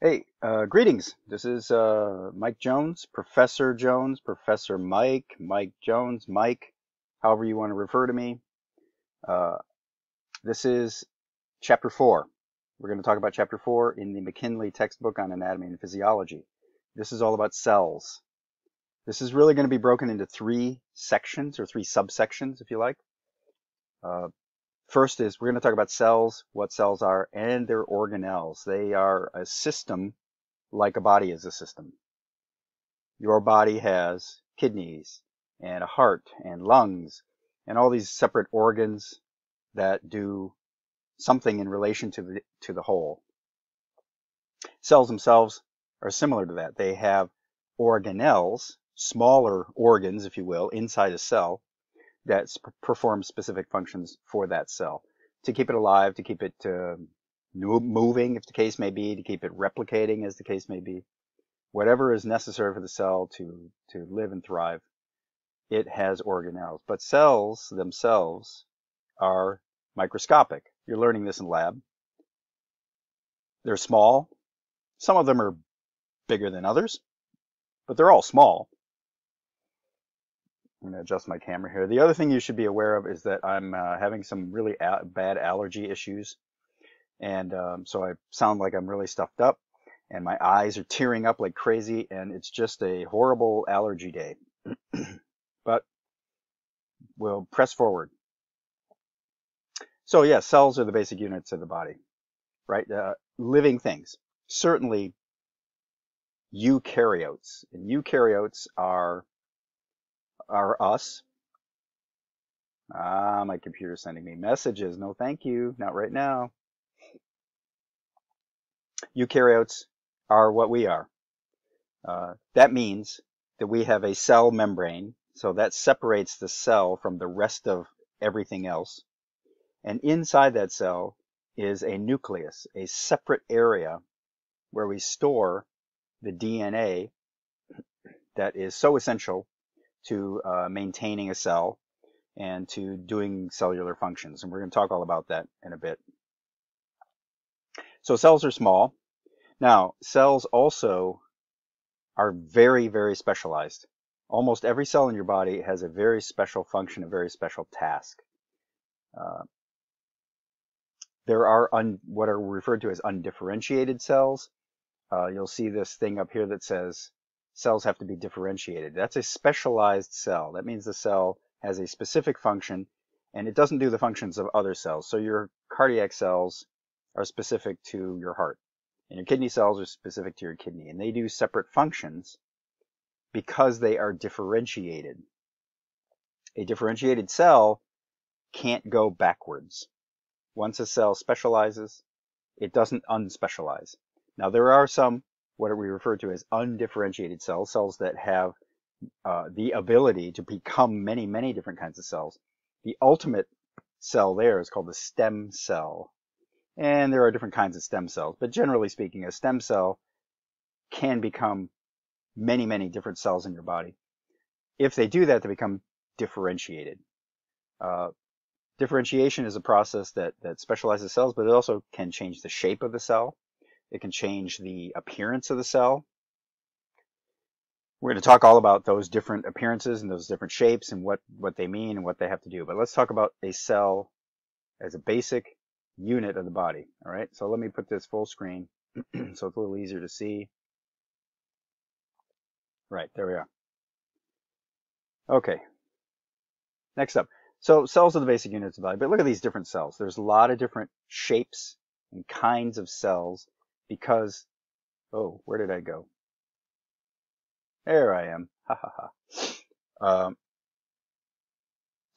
Hey, uh, greetings. This is uh, Mike Jones, Professor Jones, Professor Mike, Mike Jones, Mike, however you want to refer to me. Uh, this is chapter four. We're going to talk about chapter four in the McKinley textbook on anatomy and physiology. This is all about cells. This is really going to be broken into three sections or three subsections, if you like. First is we're going to talk about cells, what cells are, and their organelles. They are a system like a body is a system. Your body has kidneys and a heart and lungs and all these separate organs that do something in relation to the, to the whole. Cells themselves are similar to that. They have organelles, smaller organs, if you will, inside a cell that performs specific functions for that cell to keep it alive, to keep it uh, moving, if the case may be, to keep it replicating, as the case may be. Whatever is necessary for the cell to, to live and thrive, it has organelles. But cells themselves are microscopic. You're learning this in lab. They're small. Some of them are bigger than others, but they're all small. I'm going to adjust my camera here. The other thing you should be aware of is that I'm uh, having some really bad allergy issues. And um, so I sound like I'm really stuffed up and my eyes are tearing up like crazy and it's just a horrible allergy day. but we'll press forward. So yeah, cells are the basic units of the body, right? Uh, living things. Certainly eukaryotes. And eukaryotes are are us. Ah, my computer's sending me messages. No, thank you. Not right now. Eukaryotes are what we are. Uh, that means that we have a cell membrane. So that separates the cell from the rest of everything else. And inside that cell is a nucleus, a separate area where we store the DNA that is so essential to uh, maintaining a cell and to doing cellular functions. And we're going to talk all about that in a bit. So cells are small. Now, cells also are very, very specialized. Almost every cell in your body has a very special function, a very special task. Uh, there are what are referred to as undifferentiated cells. Uh, you'll see this thing up here that says cells have to be differentiated. That's a specialized cell. That means the cell has a specific function and it doesn't do the functions of other cells. So your cardiac cells are specific to your heart and your kidney cells are specific to your kidney and they do separate functions because they are differentiated. A differentiated cell can't go backwards. Once a cell specializes, it doesn't unspecialize. Now there are some what we refer to as undifferentiated cells, cells that have uh, the ability to become many, many different kinds of cells. The ultimate cell there is called a stem cell. And there are different kinds of stem cells, but generally speaking, a stem cell can become many, many different cells in your body. If they do that, they become differentiated. Uh, differentiation is a process that, that specializes cells, but it also can change the shape of the cell. It can change the appearance of the cell. We're going to talk all about those different appearances and those different shapes and what, what they mean and what they have to do. But let's talk about a cell as a basic unit of the body. All right, so let me put this full screen so it's a little easier to see. Right, there we are. Okay, next up. So cells are the basic units of body, but look at these different cells. There's a lot of different shapes and kinds of cells because, oh, where did I go? There I am. Ha ha ha. Um,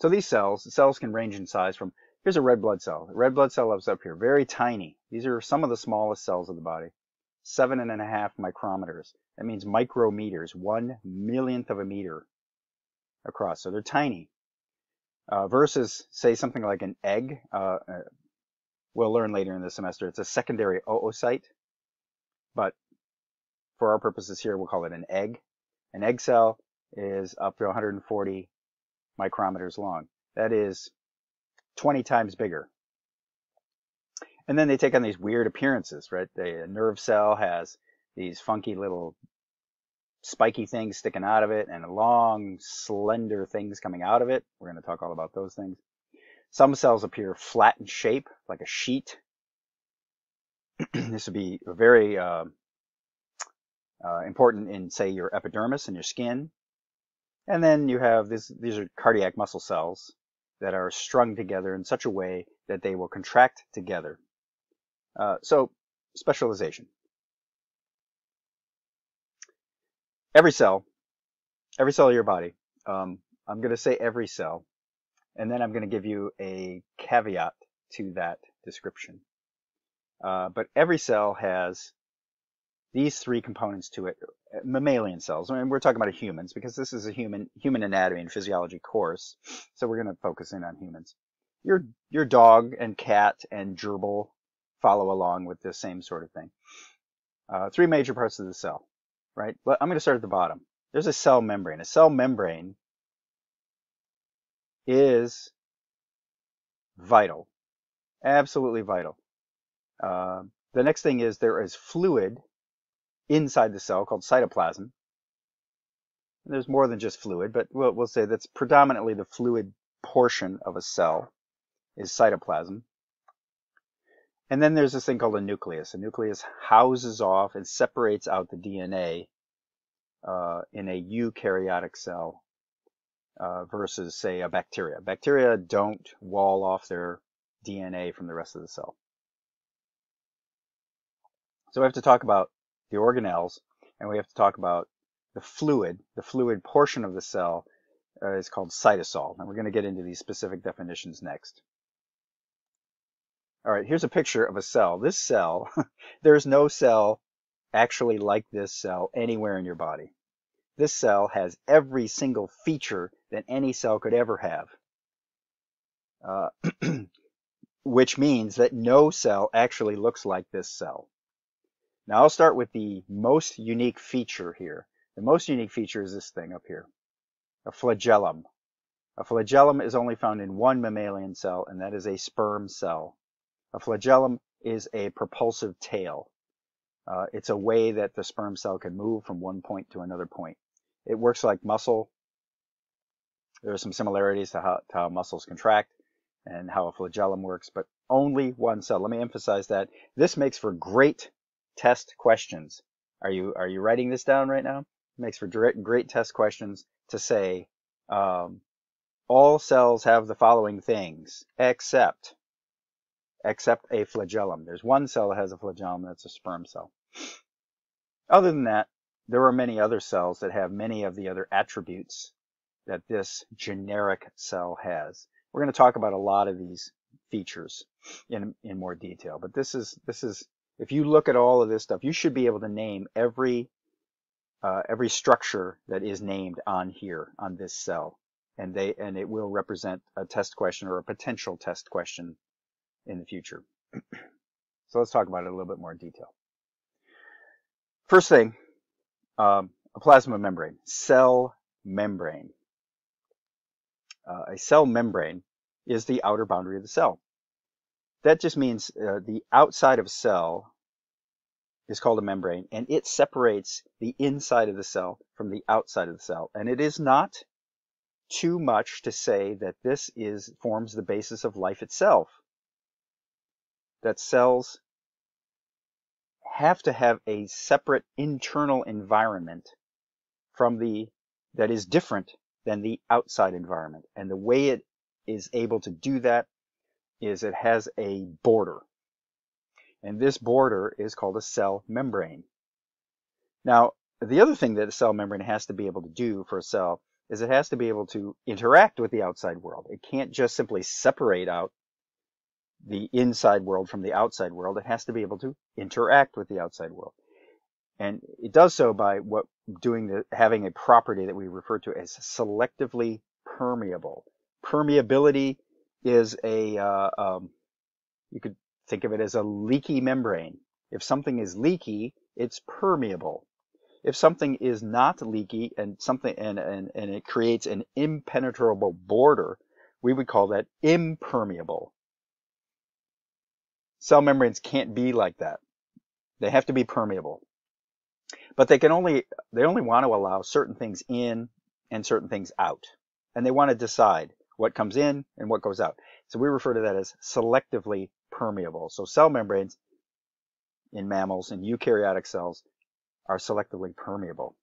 so these cells, cells can range in size from, here's a red blood cell. The red blood cell lives up here, very tiny. These are some of the smallest cells of the body. Seven and a half micrometers. That means micrometers, one millionth of a meter across. So they're tiny. Uh, versus, say, something like an egg. Uh, uh, we'll learn later in the semester. It's a secondary oocyte. But for our purposes here, we'll call it an egg. An egg cell is up to 140 micrometers long. That is 20 times bigger. And then they take on these weird appearances, right? The nerve cell has these funky little spiky things sticking out of it and long, slender things coming out of it. We're going to talk all about those things. Some cells appear flat in shape, like a sheet. this would be very uh, uh, important in, say, your epidermis and your skin. And then you have this, these are cardiac muscle cells that are strung together in such a way that they will contract together. Uh, so, specialization. every cell, every cell of your body. Um, I'm going to say every cell, and then I'm going to give you a caveat to that description. Uh, but every cell has these three components to it. Mammalian cells. I mean, we're talking about humans because this is a human human anatomy and physiology course, so we're going to focus in on humans. Your your dog and cat and gerbil follow along with the same sort of thing. Uh, three major parts of the cell right? But I'm going to start at the bottom. There's a cell membrane. A cell membrane is vital, absolutely vital. Uh, the next thing is there is fluid inside the cell called cytoplasm. There's more than just fluid, but we'll, we'll say that's predominantly the fluid portion of a cell is cytoplasm. And then there's this thing called a nucleus. A nucleus houses off and separates out the DNA uh, in a eukaryotic cell uh, versus, say, a bacteria. Bacteria don't wall off their DNA from the rest of the cell. So we have to talk about the organelles, and we have to talk about the fluid. The fluid portion of the cell uh, is called cytosol, and we're going to get into these specific definitions next. All right, here's a picture of a cell. This cell, there's no cell actually like this cell anywhere in your body. This cell has every single feature that any cell could ever have. Uh, which means that no cell actually looks like this cell. Now I'll start with the most unique feature here. The most unique feature is this thing up here, a flagellum. A flagellum is only found in one mammalian cell, and that is a sperm cell. A flagellum is a propulsive tail. Uh, it's a way that the sperm cell can move from one point to another point. It works like muscle. There are some similarities to how, to how muscles contract and how a flagellum works, but only one cell. Let me emphasize that. This makes for great test questions. Are you are you writing this down right now? It makes for great, great test questions to say um, all cells have the following things except except a flagellum. There's one cell that has a flagellum, that's a sperm cell. Other than that, there are many other cells that have many of the other attributes that this generic cell has. We're going to talk about a lot of these features in, in more detail, but this is, this is, if you look at all of this stuff, you should be able to name every, uh, every structure that is named on here, on this cell. And they, and it will represent a test question or a potential test question in the future. so let's talk about it a little bit more in detail. First thing, um, a plasma membrane, cell membrane. Uh, a cell membrane is the outer boundary of the cell. That just means uh, the outside of cell is called a membrane, and it separates the inside of the cell from the outside of the cell. And it is not too much to say that this is forms the basis of life itself that cells have to have a separate internal environment from the that is different than the outside environment. And the way it is able to do that is it has a border. And this border is called a cell membrane. Now, the other thing that a cell membrane has to be able to do for a cell is it has to be able to interact with the outside world. It can't just simply separate out the inside world from the outside world, it has to be able to interact with the outside world. And it does so by what doing the having a property that we refer to as selectively permeable. Permeability is a uh, um, you could think of it as a leaky membrane. If something is leaky, it's permeable. If something is not leaky and something and, and, and it creates an impenetrable border, we would call that impermeable. Cell membranes can't be like that. They have to be permeable. But they can only, they only want to allow certain things in and certain things out. And they want to decide what comes in and what goes out. So we refer to that as selectively permeable. So cell membranes in mammals and eukaryotic cells are selectively permeable.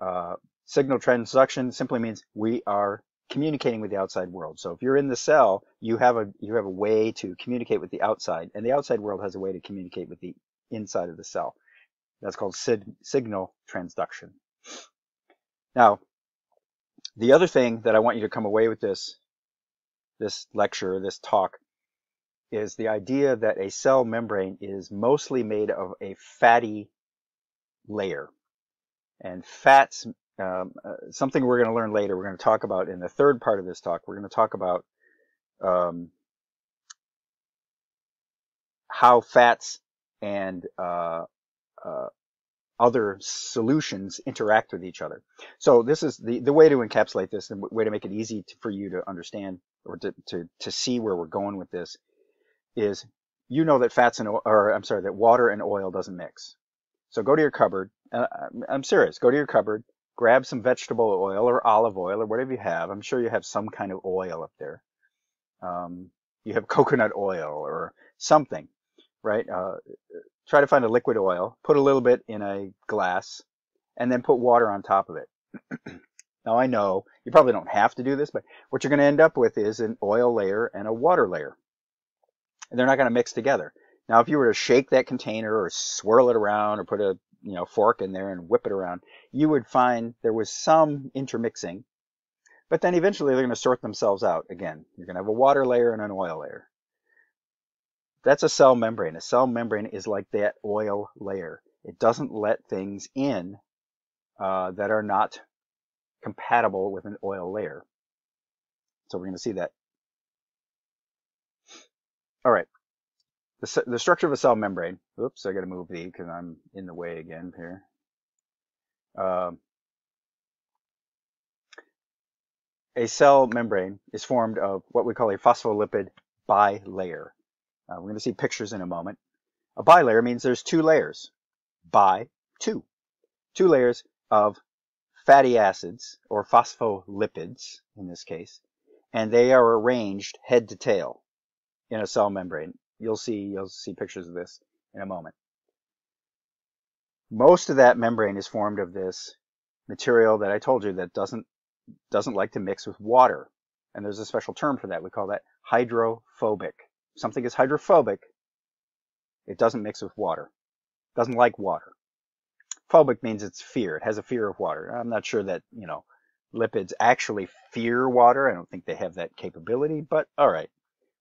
Uh, signal transduction simply means we are communicating with the outside world. So if you're in the cell, you have a you have a way to communicate with the outside, and the outside world has a way to communicate with the inside of the cell. That's called sig signal transduction. Now, the other thing that I want you to come away with this this lecture, this talk, is the idea that a cell membrane is mostly made of a fatty layer. And fats um, uh, something we're going to learn later. We're going to talk about in the third part of this talk. We're going to talk about um, how fats and uh, uh, other solutions interact with each other. So this is the, the way to encapsulate this and way to make it easy to, for you to understand or to, to, to see where we're going with this is you know that fats and or I'm sorry that water and oil doesn't mix. So go to your cupboard. Uh, I'm serious. Go to your cupboard, grab some vegetable oil or olive oil or whatever you have. I'm sure you have some kind of oil up there. Um, you have coconut oil or something, right? Uh, try to find a liquid oil, put a little bit in a glass, and then put water on top of it. now I know you probably don't have to do this, but what you're going to end up with is an oil layer and a water layer. And they're not going to mix together. Now, if you were to shake that container or swirl it around or put a you know, fork in there and whip it around, you would find there was some intermixing. But then eventually they're going to sort themselves out again. You're going to have a water layer and an oil layer. That's a cell membrane. A cell membrane is like that oil layer. It doesn't let things in uh, that are not compatible with an oil layer. So we're going to see that. All right the, the structure of a cell membrane. Oops, I got to move the because I'm in the way again here. Um, a cell membrane is formed of what we call a phospholipid bilayer. Uh, we're going to see pictures in a moment. A bilayer means there's two layers. Bi, two. Two layers of fatty acids, or phospholipids in this case, and they are arranged head to tail in a cell membrane. You'll see, you'll see pictures of this in a moment. Most of that membrane is formed of this material that I told you that doesn't, doesn't like to mix with water. And there's a special term for that. We call that hydrophobic. Something is hydrophobic, it doesn't mix with water. Doesn't like water. Phobic means it's fear. It has a fear of water. I'm not sure that, you know, lipids actually fear water. I don't think they have that capability, but all right.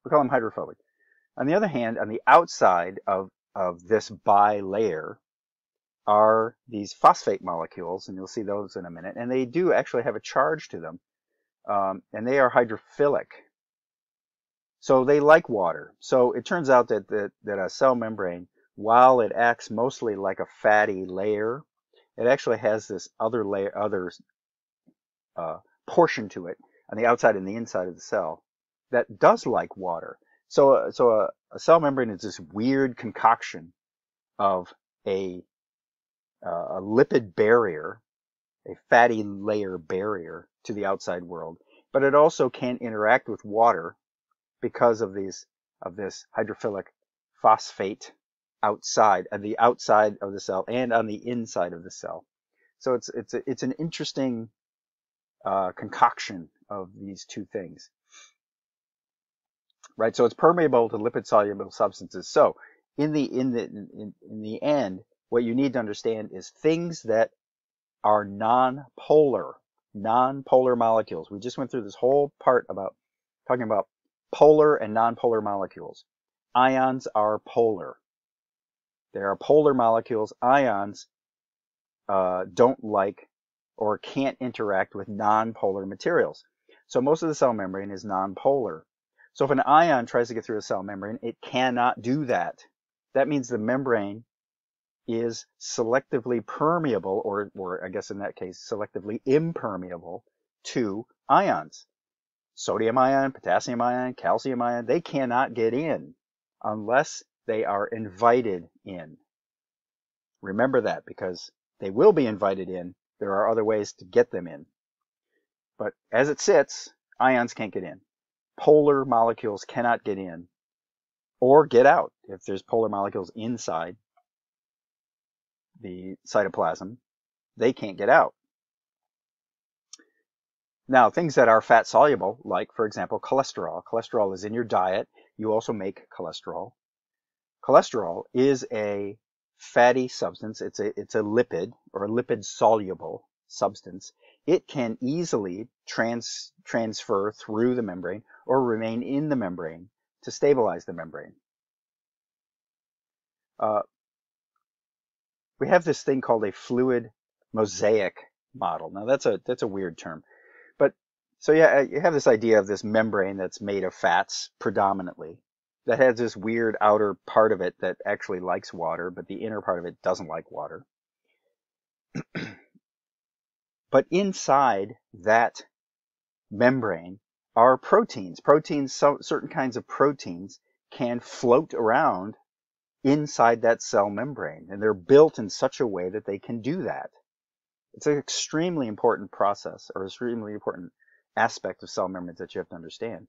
We call them hydrophobic. On the other hand, on the outside of, of this bilayer are these phosphate molecules, and you'll see those in a minute, and they do actually have a charge to them, um, and they are hydrophilic. So they like water. So it turns out that, that, that a cell membrane, while it acts mostly like a fatty layer, it actually has this other layer, other uh, portion to it on the outside and the inside of the cell that does like water. So, uh, so a, a, cell membrane is this weird concoction of a, uh, a lipid barrier, a fatty layer barrier to the outside world, but it also can interact with water because of these of this hydrophilic phosphate outside of the outside of the cell and on the inside of the cell. So it's it's a, it's an interesting uh, concoction of these two things right? So it's permeable to lipid soluble substances. So in the in the in, in the end, what you need to understand is things that are non-polar, non-polar molecules. We just went through this whole part about talking about polar and non-polar molecules. Ions are polar. They are polar molecules. Ions uh, don't like or can't interact with non-polar materials. So most of the cell membrane is non-polar. So if an ion tries to get through a cell membrane, it cannot do that. That means the membrane is selectively permeable, or, or I guess in that case, selectively impermeable to ions. Sodium ion, potassium ion, calcium ion, they cannot get in. unless they are invited in. Remember that because they will be invited in. There are other ways to get them in. But as it sits, ions can't get in. Polar molecules cannot get in or get out. If there's polar molecules inside the cytoplasm, they can't get out. Now, things that are fat soluble, like, for example, cholesterol. Cholesterol is in your diet. You also make cholesterol. Cholesterol is a fatty substance. It's a, it's a lipid or a lipid soluble substance. It can easily trans, transfer through the membrane or remain in the membrane to stabilize the membrane. Uh, we have this thing called a fluid mosaic model. Now that's a that's a weird term. But so yeah, you have this idea of this membrane that's made of fats predominantly that has this weird outer part of it that actually likes water, but the inner part of it doesn't like water. but inside that membrane are proteins. Proteins, so, certain kinds of proteins can float around inside that cell membrane, and they're built in such a way that they can do that. It's an extremely important process or extremely important aspect of cell membranes that you have to understand.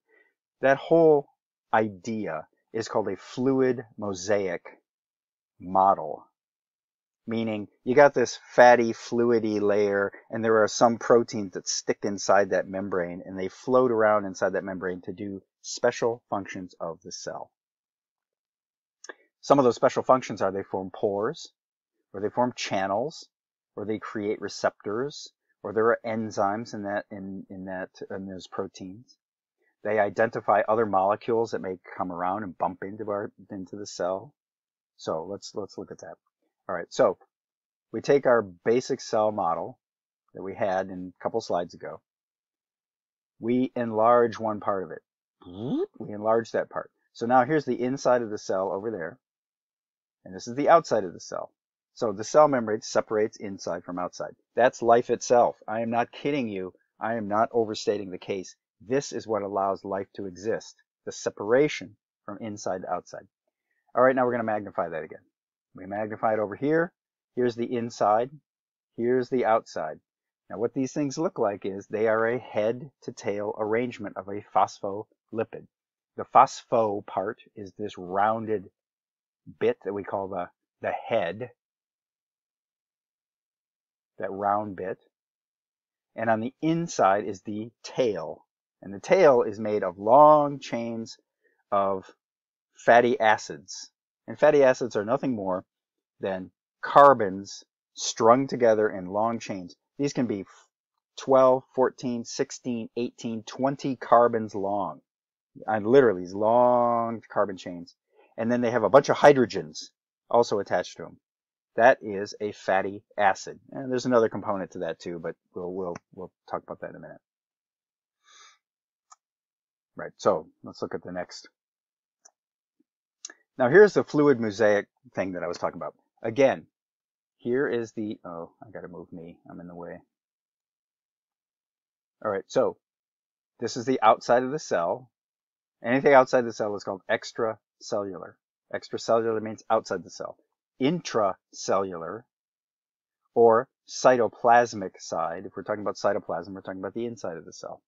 That whole idea is called a fluid mosaic model. Meaning you got this fatty, fluidy layer, and there are some proteins that stick inside that membrane and they float around inside that membrane to do special functions of the cell. Some of those special functions are they form pores, or they form channels, or they create receptors, or there are enzymes in that in, in that in those proteins. They identify other molecules that may come around and bump into our into the cell. So let's let's look at that. All right, so we take our basic cell model that we had in a couple slides ago. We enlarge one part of it. We enlarge that part. So now here's the inside of the cell over there. And this is the outside of the cell. So the cell membrane separates inside from outside. That's life itself. I am not kidding you. I am not overstating the case. This is what allows life to exist. The separation from inside to outside. All right, now we're going to magnify that again. We magnify it over here. Here's the inside. Here's the outside. Now what these things look like is they are a head to tail arrangement of a phospholipid. The phospho part is this rounded bit that we call the, the head that round bit. And on the inside is the tail. And the tail is made of long chains of fatty acids. And fatty acids are nothing more than carbons strung together in long chains. These can be 12, 14, 16, 18, 20 carbons long. And literally these long carbon chains. And then they have a bunch of hydrogens also attached to them. That is a fatty acid. And there's another component to that too, but we'll, we'll, we'll talk about that in a minute. Right, so let's look at the next. Now here's the fluid mosaic thing that I was talking about. Again, here is the, oh, I gotta move me, I'm in the way. All right, so this is the outside of the cell. Anything outside the cell is called extracellular. Extracellular means outside the cell intracellular or cytoplasmic side. If we're talking about cytoplasm, we're talking about the inside of the cell.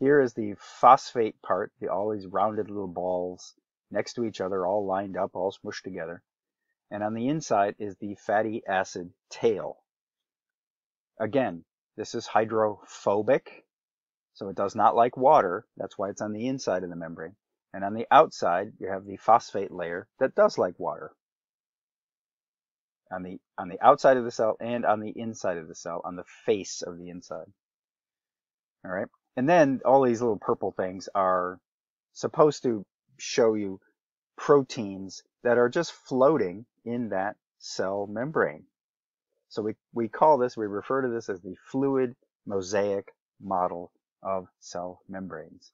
Here is the phosphate part, the, all these rounded little balls next to each other, all lined up, all smushed together. And on the inside is the fatty acid tail. Again, this is hydrophobic, so it does not like water. That's why it's on the inside of the membrane. And on the outside, you have the phosphate layer that does like water on the on the outside of the cell and on the inside of the cell, on the face of the inside. All right. And then all these little purple things are supposed to show you proteins that are just floating in that cell membrane. So we, we call this, we refer to this as the fluid mosaic model of cell membranes.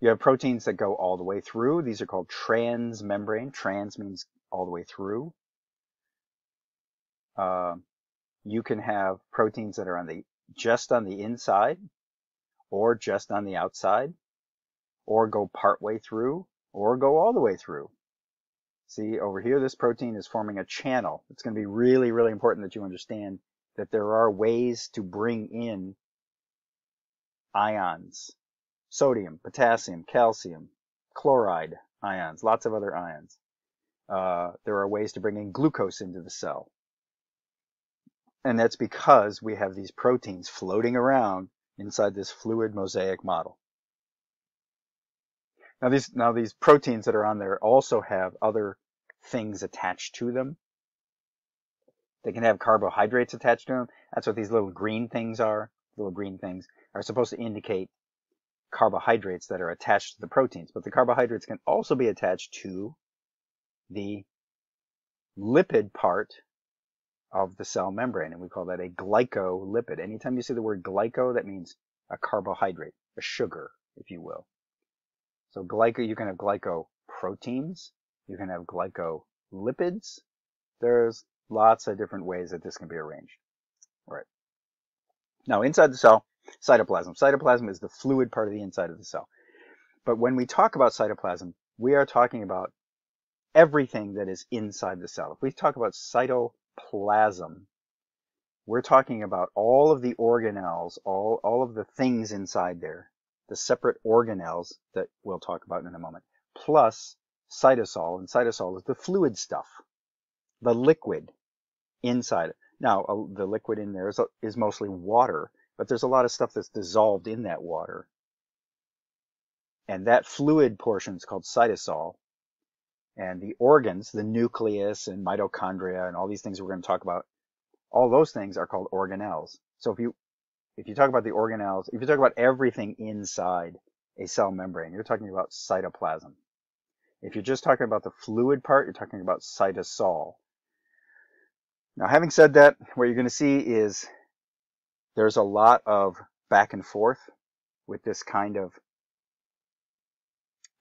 You have proteins that go all the way through. These are called transmembrane. Trans means all the way through. Uh, you can have proteins that are on the just on the inside or just on the outside or go partway through, or go all the way through. See, over here, this protein is forming a channel. It's going to be really, really important that you understand that there are ways to bring in ions, sodium, potassium, calcium, chloride ions, lots of other ions. Uh, there are ways to bring in glucose into the cell. And that's because we have these proteins floating around inside this fluid mosaic model. Now these, now these proteins that are on there also have other things attached to them. They can have carbohydrates attached to them. That's what these little green things are. Little green things are supposed to indicate carbohydrates that are attached to the proteins. But the carbohydrates can also be attached to the lipid part of the cell membrane, and we call that a glycolipid. Anytime you see the word glyco, that means a carbohydrate, a sugar, if you will. So glyco, you can have glycoproteins, you can have glycolipids. There's lots of different ways that this can be arranged. All right. Now inside the cell, cytoplasm. Cytoplasm is the fluid part of the inside of the cell. But when we talk about cytoplasm, we are talking about everything that is inside the cell. If we talk about cytoplasm, we're talking about all of the organelles, all, all of the things inside there, the separate organelles that we'll talk about in a moment, plus cytosol. And cytosol is the fluid stuff, the liquid inside. Now, uh, the liquid in there is, is mostly water, but there's a lot of stuff that's dissolved in that water. And that fluid portion is called cytosol. And the organs, the nucleus and mitochondria and all these things we're going to talk about, all those things are called organelles. So if you if you talk about the organelles, if you talk about everything inside a cell membrane, you're talking about cytoplasm. If you're just talking about the fluid part, you're talking about cytosol. Now, having said that, what you're going to see is there's a lot of back and forth with this kind of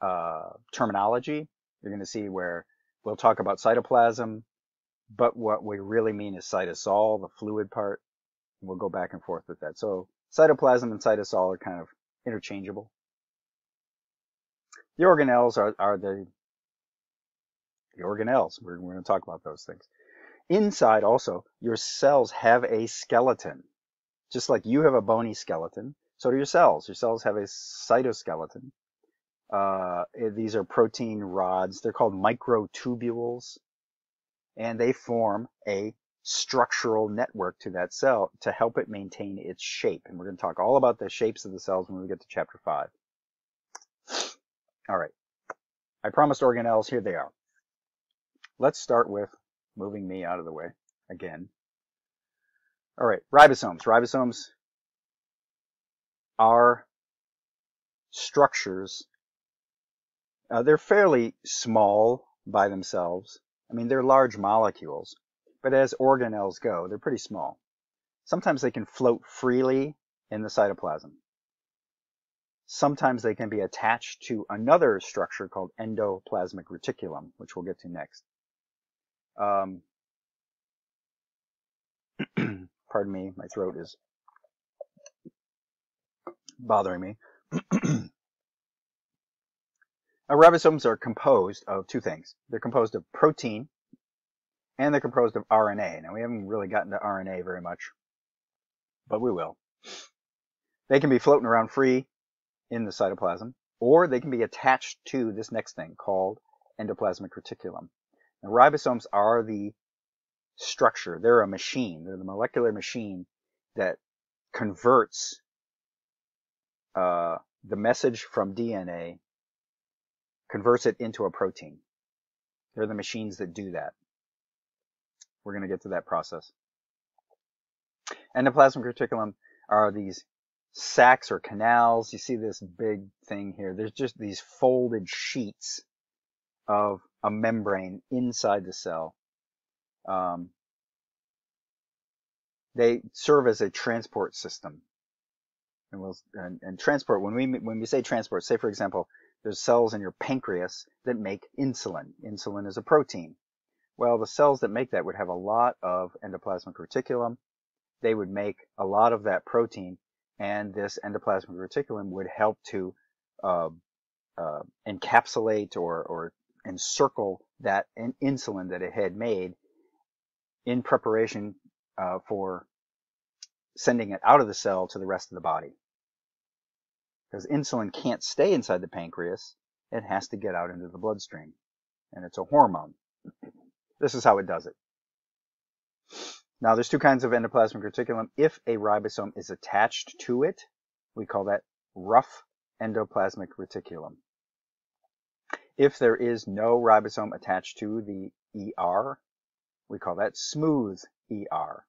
uh, terminology. You're going to see where we'll talk about cytoplasm, but what we really mean is cytosol, the fluid part. We'll go back and forth with that. So cytoplasm and cytosol are kind of interchangeable. The organelles are, are the, the organelles. We're, we're going to talk about those things. Inside also, your cells have a skeleton. Just like you have a bony skeleton, so do your cells. Your cells have a cytoskeleton. Uh, these are protein rods. They're called microtubules. And they form a structural network to that cell to help it maintain its shape. And we're going to talk all about the shapes of the cells when we get to chapter 5. All right. I promised organelles. Here they are. Let's start with moving me out of the way again. All right, ribosomes. Ribosomes are structures. Uh, they're fairly small by themselves. I mean, they're large molecules, but as organelles go, they're pretty small. Sometimes they can float freely in the cytoplasm. Sometimes they can be attached to another structure called endoplasmic reticulum, which we'll get to next. Um, pardon me, my throat is bothering me. ribosomes are composed of two things. They're composed of protein and they're composed of RNA. Now we haven't really gotten to RNA very much, but we will. They can be floating around free in the cytoplasm, or they can be attached to this next thing called endoplasmic reticulum. Now, ribosomes are the structure. They're a machine. They're the molecular machine that converts uh, the message from DNA, converts it into a protein. They're the machines that do that. We're going to get to that process. Endoplasmic reticulum are these sacs or canals. You see this big thing here. There's just these folded sheets of a membrane inside the cell. Um, they serve as a transport system. And, we'll, and, and transport, when we, when we say transport, say for example, there's cells in your pancreas that make insulin. Insulin is a protein. Well, the cells that make that would have a lot of endoplasmic reticulum. They would make a lot of that protein and this endoplasmic reticulum would help to uh, uh, encapsulate or, or encircle that insulin that it had made in preparation uh, for sending it out of the cell to the rest of the body. Because insulin can't stay inside the pancreas, it has to get out into the bloodstream. And it's a hormone. This is how it does it. Now, there's two kinds of endoplasmic reticulum. If a ribosome is attached to it, we call that rough endoplasmic reticulum. If there is no ribosome attached to the ER, we call that smooth ER.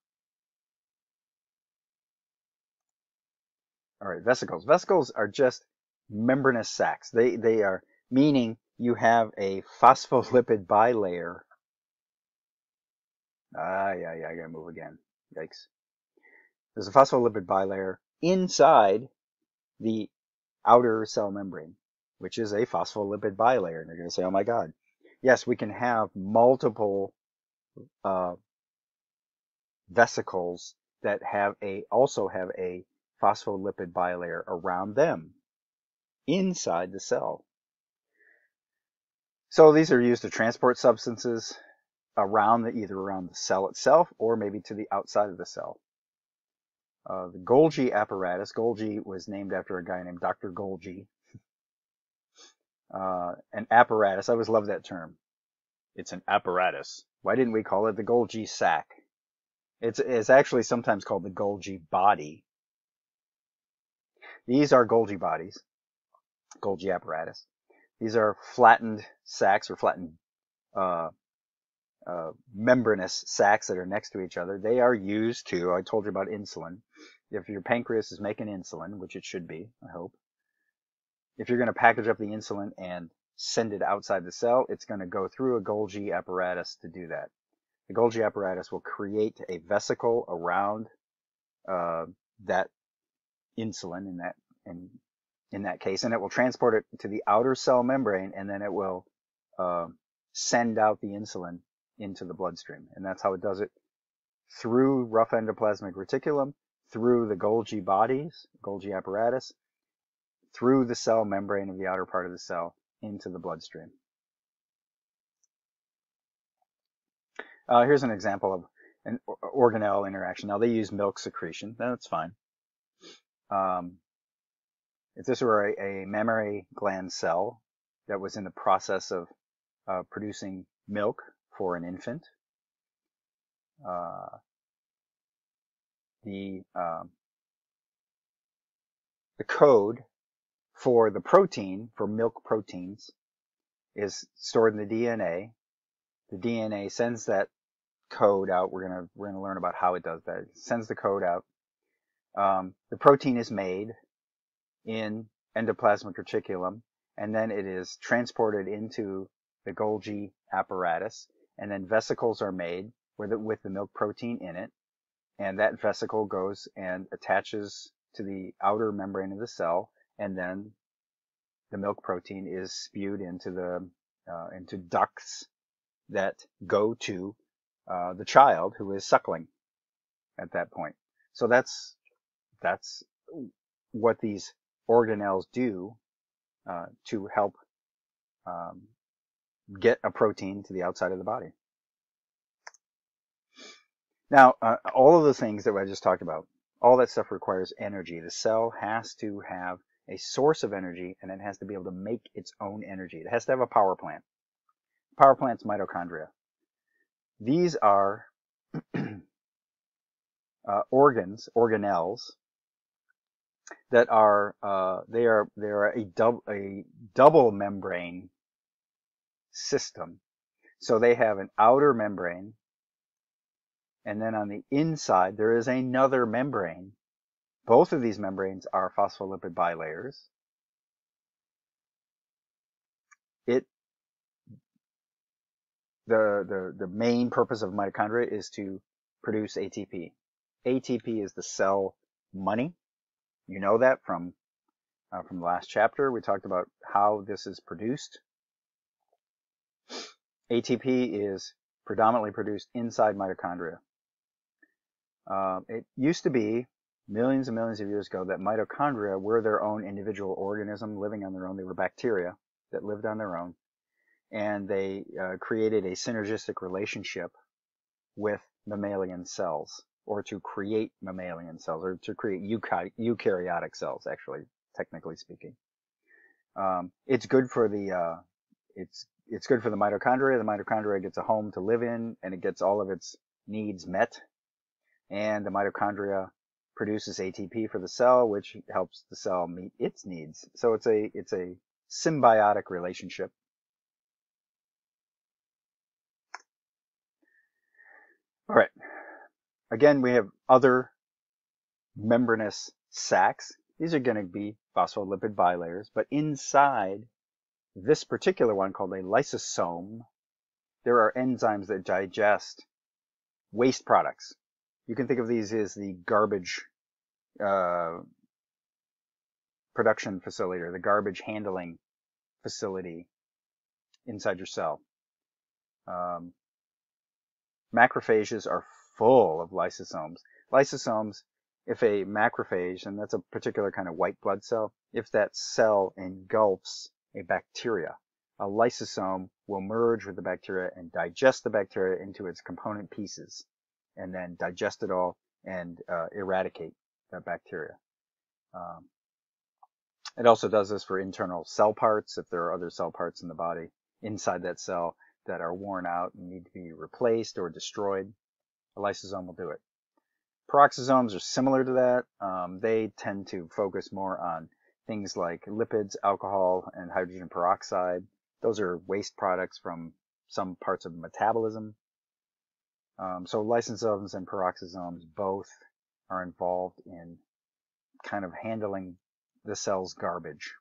All right, vesicles. Vesicles are just membranous sacs. They, they are meaning you have a phospholipid bilayer. Ah, yeah, yeah, I gotta move again. Yikes. There's a phospholipid bilayer inside the outer cell membrane, which is a phospholipid bilayer. And you're gonna say, oh my God. Yes, we can have multiple uh, vesicles that have a also have a phospholipid bilayer around them inside the cell. So these are used to transport substances around the either around the cell itself or maybe to the outside of the cell. Uh, the Golgi apparatus, Golgi was named after a guy named Dr. Golgi. Uh, an apparatus, I always love that term. It's an apparatus. Why didn't we call it the Golgi sac? It's, it's actually sometimes called the Golgi body. These are Golgi bodies, Golgi apparatus. These are flattened sacs or flattened uh, uh, membranous sacs that are next to each other. They are used to, I told you about insulin. If your pancreas is making insulin, which it should be, I hope, if you're going to package up the insulin and send it outside the cell, it's going to go through a Golgi apparatus to do that. The Golgi apparatus will create a vesicle around uh, that insulin in that in in that case, and it will transport it to the outer cell membrane, and then it will uh, send out the insulin into the bloodstream, and that's how it does it through rough endoplasmic reticulum, through the Golgi bodies, Golgi apparatus, through the cell membrane of the outer part of the cell, into the bloodstream. Uh, here's an example of an organelle interaction. Now they use milk secretion. That's fine. Um, if this were a, a, mammary gland cell that was in the process of uh, producing milk for an infant, uh, the uh, the code for the protein, for milk proteins, is stored in the DNA. The DNA sends that code out. We're gonna we're gonna learn about how it does that. It sends the code out. Um, the protein is made in endoplasmic reticulum, and then it is transported into the Golgi apparatus, and then vesicles are made with the, with the milk protein in it, and that vesicle goes and attaches to the outer membrane of the cell, and then the milk protein is spewed into the uh, into ducts that go to uh, the child who is suckling at that point. So that's that's what these organelles do uh, to help um, get a protein to the outside of the body. Now, uh, all of the things that I just talked about, all that stuff requires energy. The cell has to have a source of energy and it has to be able to make its own energy. It has to have a power plant. Power plant's mitochondria. These are uh, organs, organelles, that are uh, they are they are a double a double membrane system. So they have an outer membrane, and then on the inside there is another membrane both of these membranes are phospholipid bilayers. It the, the, the main purpose of mitochondria is to produce ATP. ATP is the cell money. You know that from uh, from the last chapter. We talked about how this is produced. ATP is predominantly produced inside mitochondria. Uh, it used to be millions and millions of years ago that mitochondria were their own individual organism living on their own. They were bacteria that lived on their own. And they uh, created a synergistic relationship with mammalian cells, or to create mammalian cells, or to create eukaryotic cells, actually, technically speaking. Um, it's good for the uh, it's it's good for the mitochondria. The mitochondria gets a home to live in, and it gets all of its needs met. And the mitochondria produces ATP for the cell, which helps the cell meet its needs. So it's a it's a symbiotic relationship. All right. Again, we have other membranous sacs. These are going to be phospholipid bilayers, but inside this particular one called a lysosome, there are enzymes that digest waste products. You can think of these as the garbage uh, production facility or the garbage handling facility inside your cell. Um, macrophages are full of lysosomes. Lysosomes, if a macrophage, and that's a particular kind of white blood cell, if that cell engulfs a bacteria, a lysosome will merge with the bacteria and digest the bacteria into its component pieces and then digest it all and uh, eradicate that bacteria. Um, it also does this for internal cell parts. If there are other cell parts in the body inside that cell that are worn out and need to be replaced or destroyed, a lysosome will do it. Peroxisomes are similar to that. Um, they tend to focus more on things like lipids, alcohol, and hydrogen peroxide. Those are waste products from some parts of metabolism. Um, so lysosomes and peroxisomes both are involved in kind of handling the cell's garbage.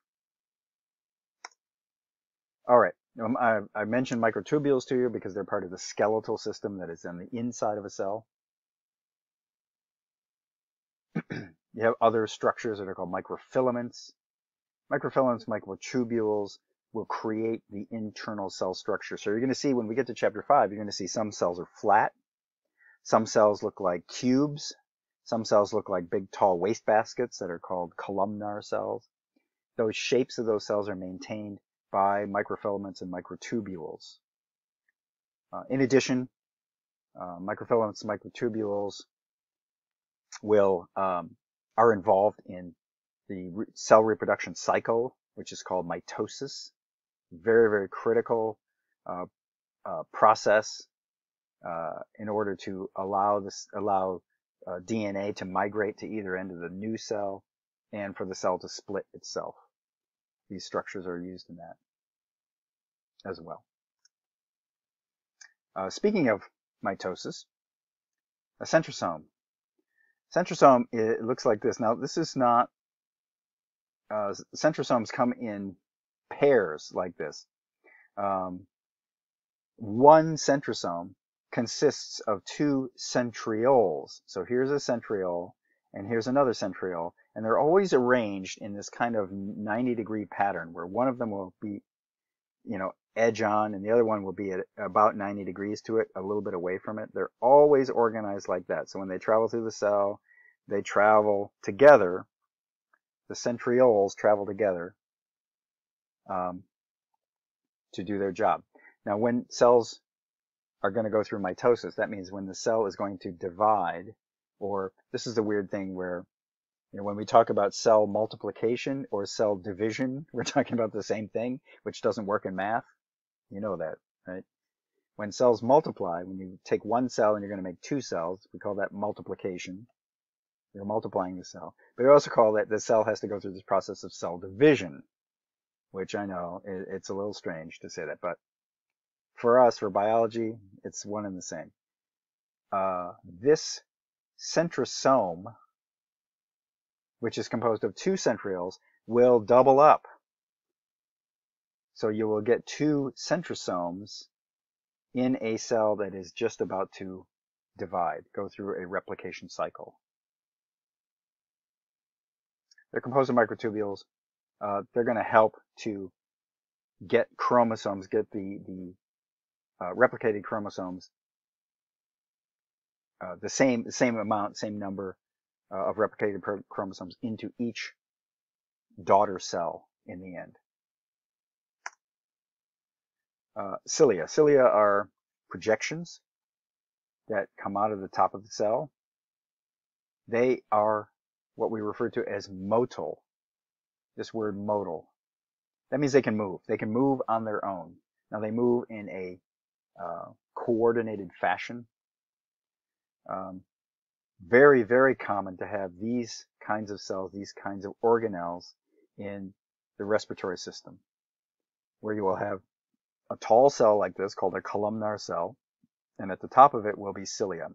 All right, um, I, I, mentioned microtubules to you because they're part of the skeletal system that is on the inside of a cell. You have other structures that are called microfilaments. Microfilaments, microtubules will create the internal cell structure. So you're going to see when we get to chapter 5, you're going to see some cells are flat. Some cells look like cubes. Some cells look like big tall wastebaskets that are called columnar cells. Those shapes of those cells are maintained by microfilaments and microtubules. Uh, in addition, uh, microfilaments and microtubules will um, are involved in the re cell reproduction cycle, which is called mitosis. Very, very critical uh, uh process uh, in order to allow this allow uh, DNA to migrate to either end of the new cell and for the cell to split itself. These structures are used in that as well. Uh, speaking of mitosis, a centrosome. Centrosome, it looks like this. Now, this is not, uh, centrosomes come in pairs like this. Um, one centrosome consists of two centrioles. So here's a centriole and here's another centriole. And they're always arranged in this kind of 90 degree pattern where one of them will be, you know, edge on and the other one will be at about 90 degrees to it, a little bit away from it. They're always organized like that. So when they travel through the cell, they travel together. The centrioles travel together um, to do their job. Now when cells are going to go through mitosis. That means when the cell is going to divide, or this is the weird thing where, you know, when we talk about cell multiplication or cell division, we're talking about the same thing, which doesn't work in math. You know that, right? When cells multiply, when you take one cell and you're going to make two cells, we call that multiplication. You're multiplying the cell. But we also call that the cell has to go through this process of cell division, which I know it's a little strange to say that, but for us, for biology, it's one and the same. Uh, this centrosome, which is composed of two centrioles, will double up. So you will get two centrosomes in a cell that is just about to divide, go through a replication cycle. They're composed of microtubules. Uh, they're going to help to get chromosomes, get the, the uh, replicated chromosomes, uh, the same same amount, same number uh, of replicated chromosomes into each daughter cell in the end. Uh, cilia. Cilia are projections that come out of the top of the cell. They are what we refer to as motile. This word motile. That means they can move. They can move on their own. Now they move in a uh, coordinated fashion. Um, very, very common to have these kinds of cells, these kinds of organelles in the respiratory system, where you will have a tall cell like this called a columnar cell, and at the top of it will be cilia.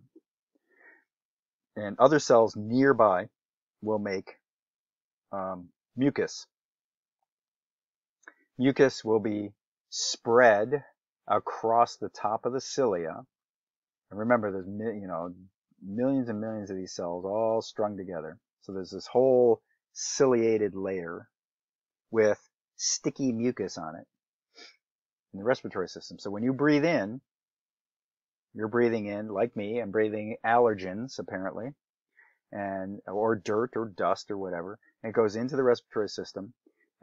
And other cells nearby will make um, mucus. Mucus will be spread across the top of the cilia. And remember, there's you know millions and millions of these cells all strung together. So there's this whole ciliated layer with sticky mucus on it in the respiratory system. So when you breathe in, you're breathing in, like me, I'm breathing allergens apparently, and or dirt or dust or whatever. And it goes into the respiratory system,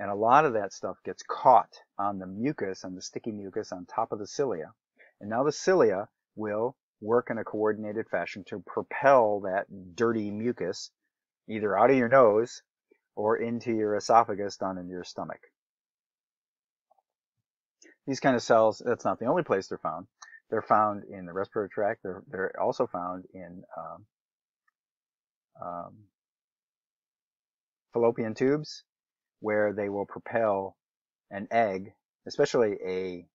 and a lot of that stuff gets caught on the mucus, on the sticky mucus on top of the cilia. And now the cilia will work in a coordinated fashion to propel that dirty mucus either out of your nose or into your esophagus down into your stomach. These kind of cells, that's not the only place they're found. They're found in the respiratory tract. They're, they're also found in um, um, fallopian tubes where they will propel an egg, especially a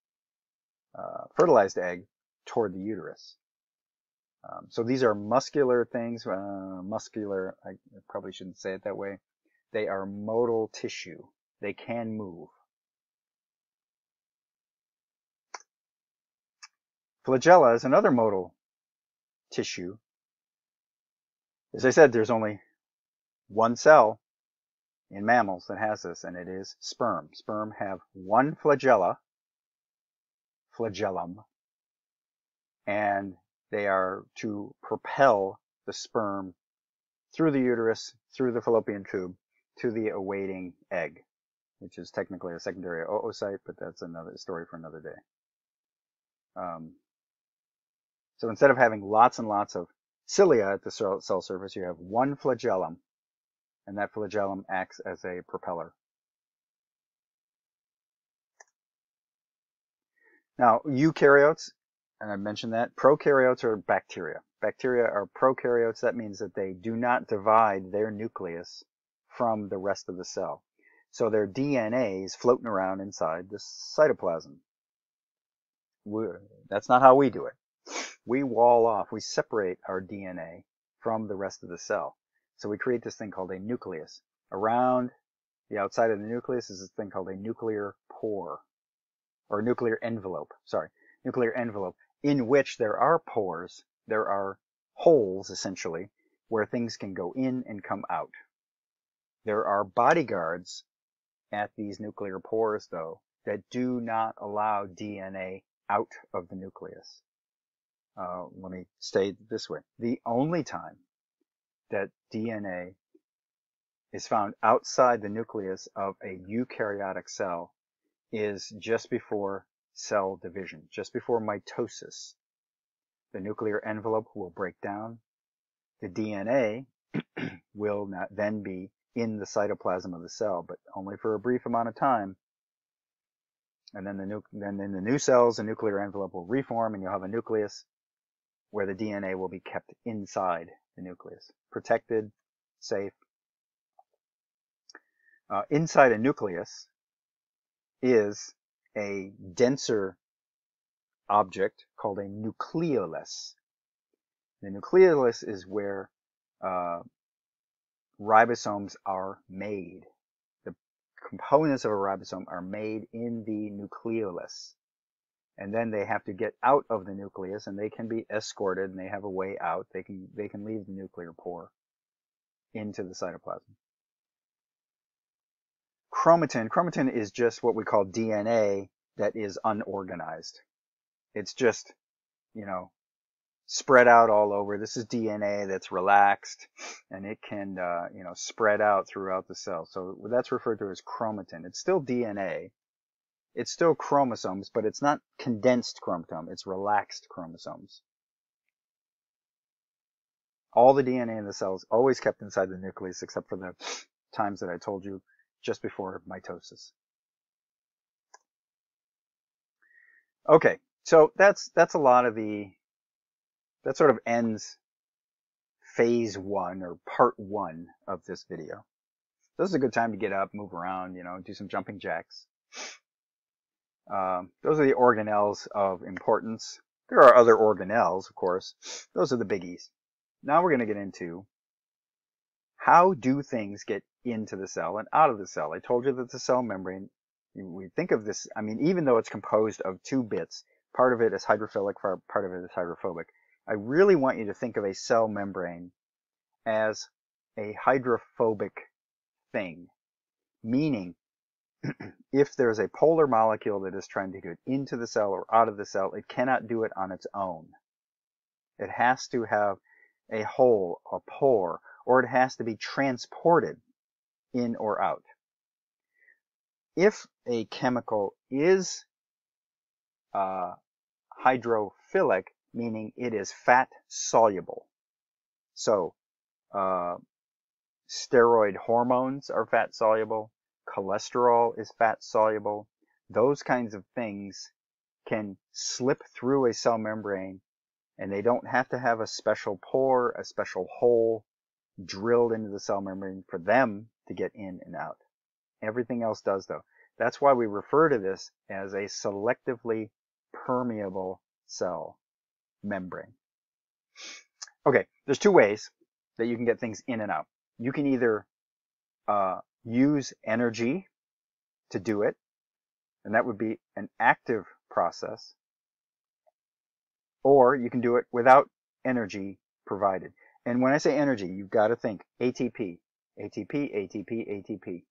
uh, fertilized egg, toward the uterus. Um, so these are muscular things, uh, muscular, I probably shouldn't say it that way. They are motile tissue. They can move. Flagella is another motile tissue. As I said, there's only one cell in mammals that has this, and it is sperm. Sperm have one flagella, flagellum, and they are to propel the sperm through the uterus, through the fallopian tube, to the awaiting egg, which is technically a secondary oocyte, but that's another story for another day. Um, so instead of having lots and lots of cilia at the cell surface, you have one flagellum, and that flagellum acts as a propeller. Now, eukaryotes, and I mentioned that, prokaryotes are bacteria. Bacteria are prokaryotes. That means that they do not divide their nucleus from the rest of the cell. So their DNA is floating around inside the cytoplasm. We're, that's not how we do it. We wall off, we separate our DNA from the rest of the cell. So we create this thing called a nucleus. Around the outside of the nucleus is this thing called a nuclear pore, or nuclear envelope, sorry, nuclear envelope, in which there are pores, there are holes essentially, where things can go in and come out. There are bodyguards at these nuclear pores, though, that do not allow DNA out of the nucleus. Uh, let me it this way. The only time that DNA is found outside the nucleus of a eukaryotic cell is just before cell division, just before mitosis. The nuclear envelope will break down. The DNA will not then be in the cytoplasm of the cell, but only for a brief amount of time. And then the then in the new cells, the nuclear envelope will reform, and you'll have a nucleus where the DNA will be kept inside the nucleus, protected, safe. Uh, inside a nucleus is a denser object called a nucleolus. The nucleolus is where uh, ribosomes are made. The components of a ribosome are made in the nucleolus. And then they have to get out of the nucleus and they can be escorted and they have a way out. They can, they can leave the nuclear pore into the cytoplasm. Chromatin. Chromatin is just what we call DNA that is unorganized. It's just, you know, spread out all over. This is DNA that's relaxed and it can, uh, you know, spread out throughout the cell. So that's referred to as chromatin. It's still DNA. It's still chromosomes, but it's not condensed chromosome. It's relaxed chromosomes. All the DNA in the cell is always kept inside the nucleus except for the times that I told you just before mitosis. Okay, so that's that's a lot of the that sort of ends phase one or part one of this video. So This is a good time to get up, move around, you know, do some jumping jacks. Um, those are the organelles of importance. There are other organelles, of course. Those are the biggies. Now we're going to get into how do things get into the cell and out of the cell. I told you that the cell membrane, we think of this, I mean, even though it's composed of two bits, part of it is hydrophilic, part of it is hydrophobic. I really want you to think of a cell membrane as a hydrophobic thing, meaning if there's a polar molecule that is trying to get into the cell or out of the cell, it cannot do it on its own. It has to have a hole, a pore, or it has to be transported in or out. If a chemical is uh, hydrophilic, meaning it is fat soluble. So, uh, steroid hormones are fat soluble, cholesterol is fat soluble. Those kinds of things can slip through a cell membrane and they don't have to have a special pore, a special hole drilled into the cell membrane for them to get in and out. Everything else does though. That's why we refer to this as a selectively permeable cell membrane. Okay, there's two ways that you can get things in and out. You can either uh, use energy to do it, and that would be an active process, or you can do it without energy provided. And when I say energy, you've got to think ATP, ATP, ATP, ATP.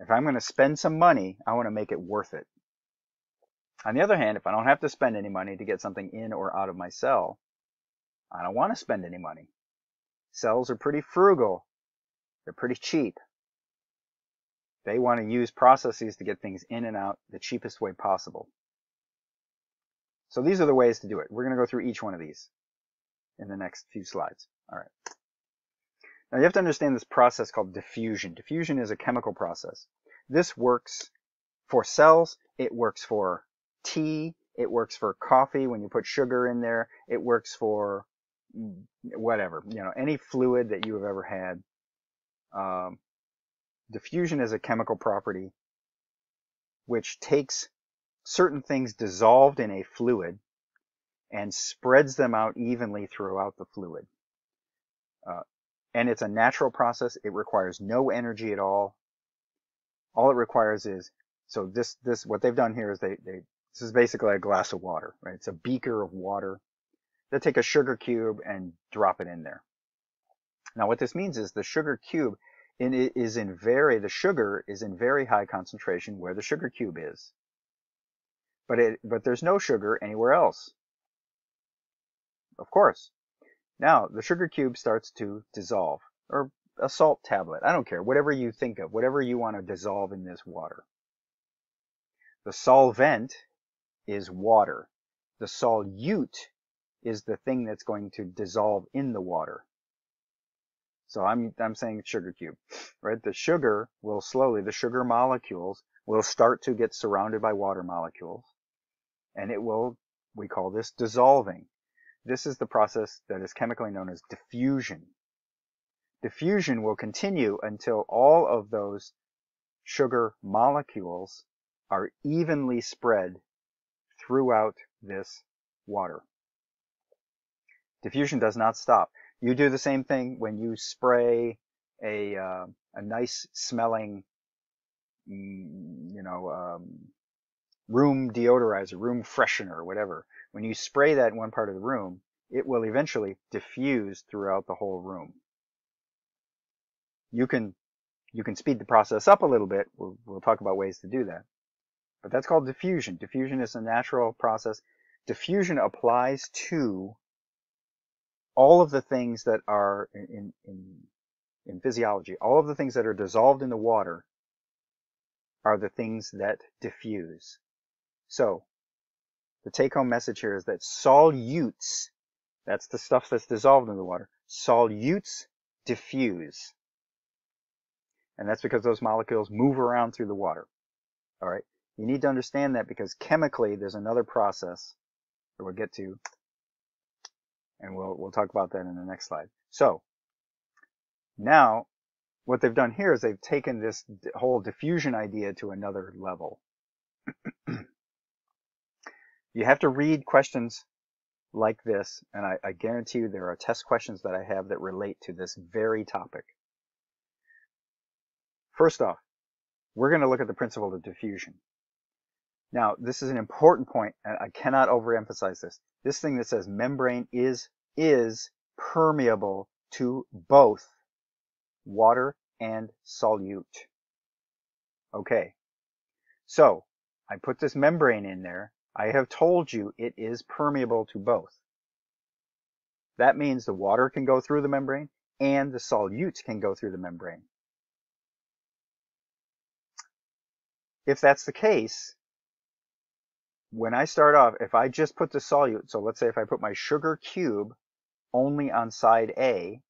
If I'm going to spend some money, I want to make it worth it. On the other hand, if I don't have to spend any money to get something in or out of my cell, I don't want to spend any money. Cells are pretty frugal. They're pretty cheap. They want to use processes to get things in and out the cheapest way possible. So these are the ways to do it. We're going to go through each one of these in the next few slides. All right. Now you have to understand this process called diffusion. Diffusion is a chemical process. This works for cells. It works for tea. It works for coffee when you put sugar in there. It works for whatever, you know, any fluid that you have ever had. Um, diffusion is a chemical property which takes certain things dissolved in a fluid and spreads them out evenly throughout the fluid. Uh, and it's a natural process. It requires no energy at all. All it requires is, so this, this, what they've done here is they, they this is basically a glass of water, right? It's a beaker of water. They take a sugar cube and drop it in there. Now what this means is the sugar cube in, it is in very, the sugar is in very high concentration where the sugar cube is. But it, but there's no sugar anywhere else. Of course. Now the sugar cube starts to dissolve or a salt tablet. I don't care. Whatever you think of, whatever you want to dissolve in this water. The solvent is water. The solute is the thing that's going to dissolve in the water. So I'm, I'm saying sugar cube, right? The sugar will slowly, the sugar molecules will start to get surrounded by water molecules and it will, we call this dissolving. This is the process that is chemically known as diffusion. Diffusion will continue until all of those sugar molecules are evenly spread throughout this water. Diffusion does not stop. You do the same thing when you spray a, uh, a nice smelling, mm, you know, um, room deodorizer, room freshener, whatever. When you spray that in one part of the room, it will eventually diffuse throughout the whole room. You can, you can speed the process up a little bit. We'll, we'll talk about ways to do that. But that's called diffusion. Diffusion is a natural process. Diffusion applies to all of the things that are in, in, in physiology, all of the things that are dissolved in the water are the things that diffuse. So the take home message here is that solutes, that's the stuff that's dissolved in the water, solutes diffuse. And that's because those molecules move around through the water. All right. You need to understand that because chemically there's another process that we'll get to and we'll, we'll talk about that in the next slide. So now what they've done here is they've taken this whole diffusion idea to another level. you have to read questions like this, and I, I, guarantee you there are test questions that I have that relate to this very topic. First off, we're going to look at the principle of diffusion. Now, this is an important point, and I cannot overemphasize this. This thing that says membrane is, is permeable to both water and solute. Okay, so I put this membrane in there. I have told you it is permeable to both. That means the water can go through the membrane and the solutes can go through the membrane. If that's the case, when I start off, if I just put the solute, so let's say if I put my sugar cube only on side A,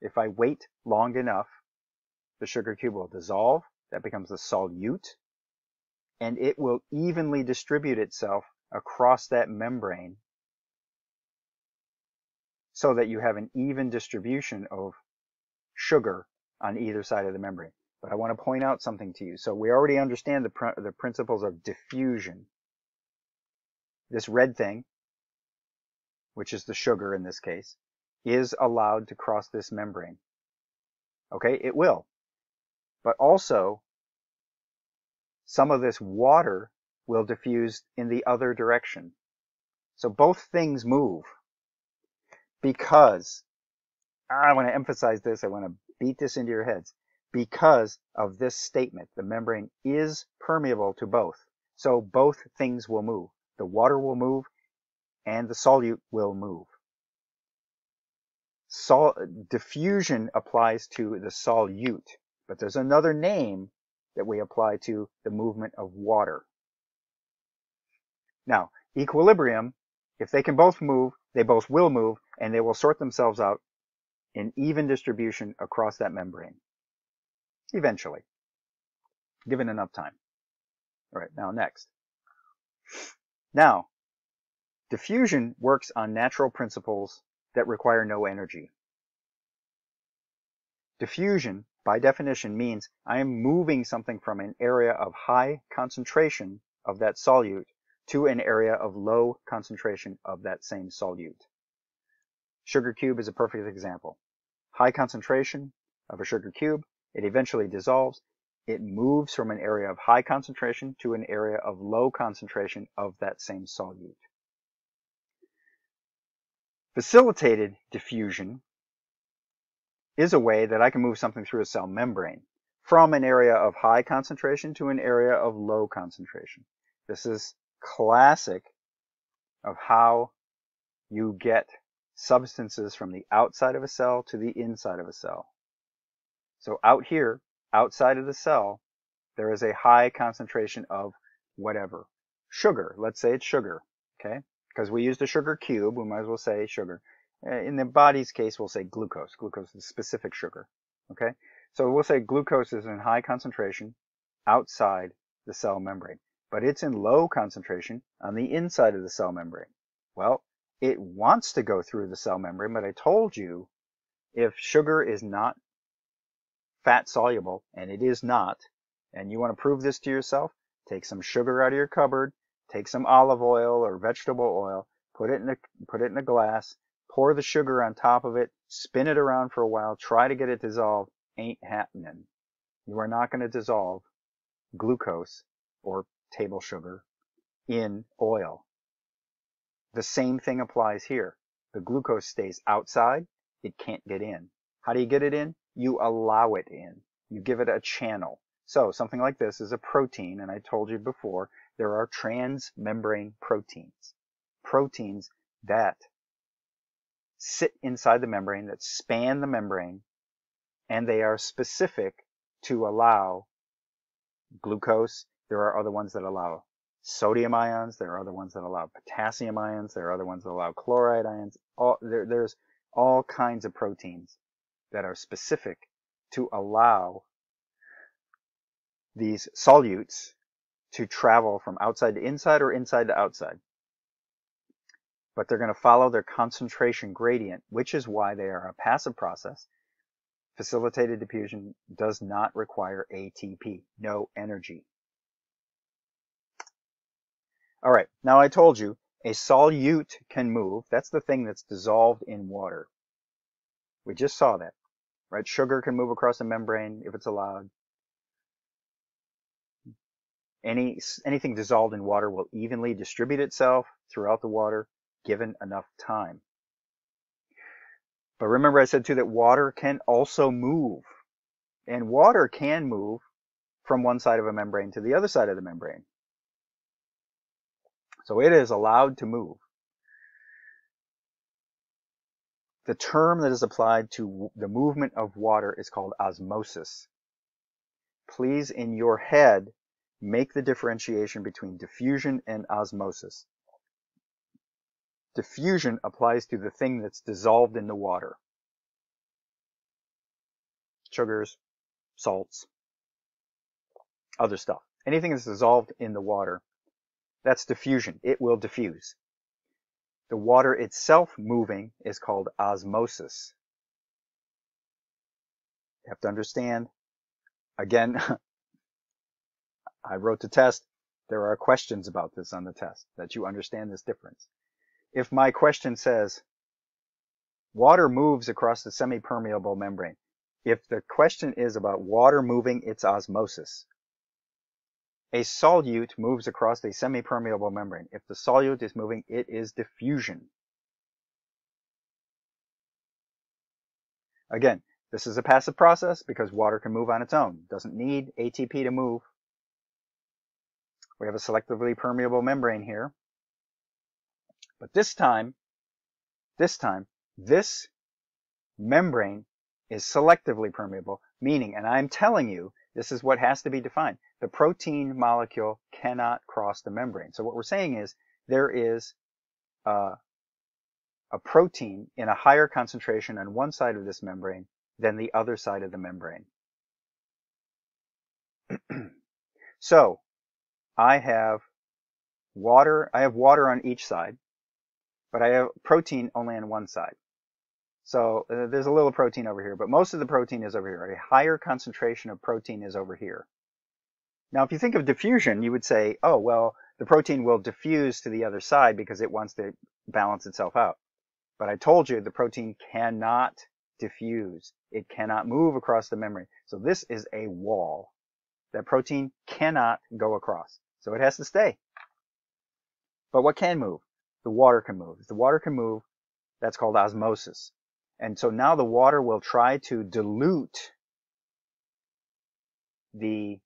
if I wait long enough, the sugar cube will dissolve. That becomes the solute. And it will evenly distribute itself across that membrane so that you have an even distribution of sugar on either side of the membrane. But I want to point out something to you. So we already understand the, pr the principles of diffusion. This red thing, which is the sugar in this case, is allowed to cross this membrane. Okay, it will. But also, some of this water will diffuse in the other direction. So both things move because, ah, I want to emphasize this, I want to beat this into your heads because of this statement. The membrane is permeable to both. So both things will move. The water will move and the solute will move. Sol diffusion applies to the solute, but there's another name that we apply to the movement of water. Now, equilibrium, if they can both move, they both will move, and they will sort themselves out in even distribution across that membrane. Eventually. Given enough time. All right, now next. Now, diffusion works on natural principles that require no energy. Diffusion, by definition, means I am moving something from an area of high concentration of that solute to an area of low concentration of that same solute. Sugar cube is a perfect example. High concentration of a sugar cube, it eventually dissolves. It moves from an area of high concentration to an area of low concentration of that same solute. Facilitated diffusion is a way that I can move something through a cell membrane from an area of high concentration to an area of low concentration. This is classic of how you get substances from the outside of a cell to the inside of a cell. So out here, outside of the cell, there is a high concentration of whatever. Sugar, let's say it's sugar, okay? Because we used a sugar cube, we might as well say sugar. Uh, in the body's case, we'll say glucose. Glucose is specific sugar, okay? So we'll say glucose is in high concentration outside the cell membrane, but it's in low concentration on the inside of the cell membrane. Well, it wants to go through the cell membrane, but I told you if sugar is not fat soluble, and it is not, and you want to prove this to yourself, take some sugar out of your cupboard, take some olive oil or vegetable oil, put it in a, put it in a glass, pour the sugar on top of it, spin it around for a while, try to get it dissolved, ain't happening. You are not going to dissolve glucose or table sugar in oil. The same thing applies here. The glucose stays outside, it can't get in. How do you get it in? You allow it in. You give it a channel. So something like this is a protein, and I told you before, there are transmembrane proteins. Proteins that sit inside the membrane, that span the membrane, and they are specific to allow glucose. There are other ones that allow sodium ions. There are other ones that allow potassium ions. There are other ones that allow chloride ions. All, there, there's all kinds of proteins that are specific to allow these solutes to travel from outside to inside or inside to outside. But they're going to follow their concentration gradient, which is why they are a passive process. Facilitated diffusion does not require ATP, no energy. All right, now I told you a solute can move. That's the thing that's dissolved in water. We just saw that, right? Sugar can move across the membrane if it's allowed. Any, anything dissolved in water will evenly distribute itself throughout the water given enough time. But remember I said too that water can also move. And water can move from one side of a membrane to the other side of the membrane. So it is allowed to move. The term that is applied to the movement of water is called osmosis. Please, in your head, make the differentiation between diffusion and osmosis. Diffusion applies to the thing that's dissolved in the water. Sugars, salts, other stuff. Anything that's dissolved in the water, that's diffusion. It will diffuse. The water itself moving is called osmosis. You have to understand, again, I wrote the test. There are questions about this on the test, that you understand this difference. If my question says, water moves across the semi-permeable membrane, if the question is about water moving, it's osmosis. A solute moves across a semi-permeable membrane. If the solute is moving, it is diffusion. Again, this is a passive process because water can move on its own. It doesn't need ATP to move. We have a selectively permeable membrane here. But this time, this time, this membrane is selectively permeable, meaning, and I'm telling you, this is what has to be defined. The protein molecule cannot cross the membrane. So what we're saying is there is a, a protein in a higher concentration on one side of this membrane than the other side of the membrane. so I have water, I have water on each side, but I have protein only on one side. So uh, there's a little protein over here, but most of the protein is over here. A higher concentration of protein is over here. Now, if you think of diffusion, you would say, oh, well, the protein will diffuse to the other side because it wants to balance itself out. But I told you the protein cannot diffuse. It cannot move across the membrane. So this is a wall that protein cannot go across. So it has to stay. But what can move? The water can move. If the water can move, that's called osmosis. And so now the water will try to dilute the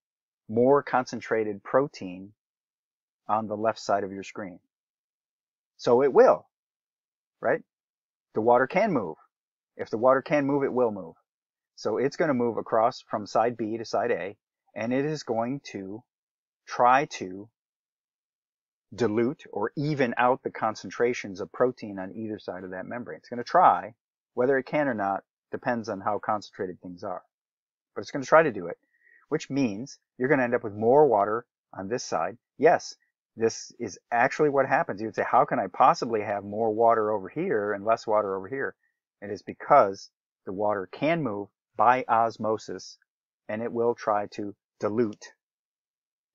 more concentrated protein on the left side of your screen. So it will, right? The water can move. If the water can move, it will move. So it's going to move across from side B to side A, and it is going to try to dilute or even out the concentrations of protein on either side of that membrane. It's going to try. Whether it can or not depends on how concentrated things are. But it's going to try to do it, which means you're going to end up with more water on this side. Yes, this is actually what happens. You would say, how can I possibly have more water over here and less water over here? It is because the water can move by osmosis and it will try to dilute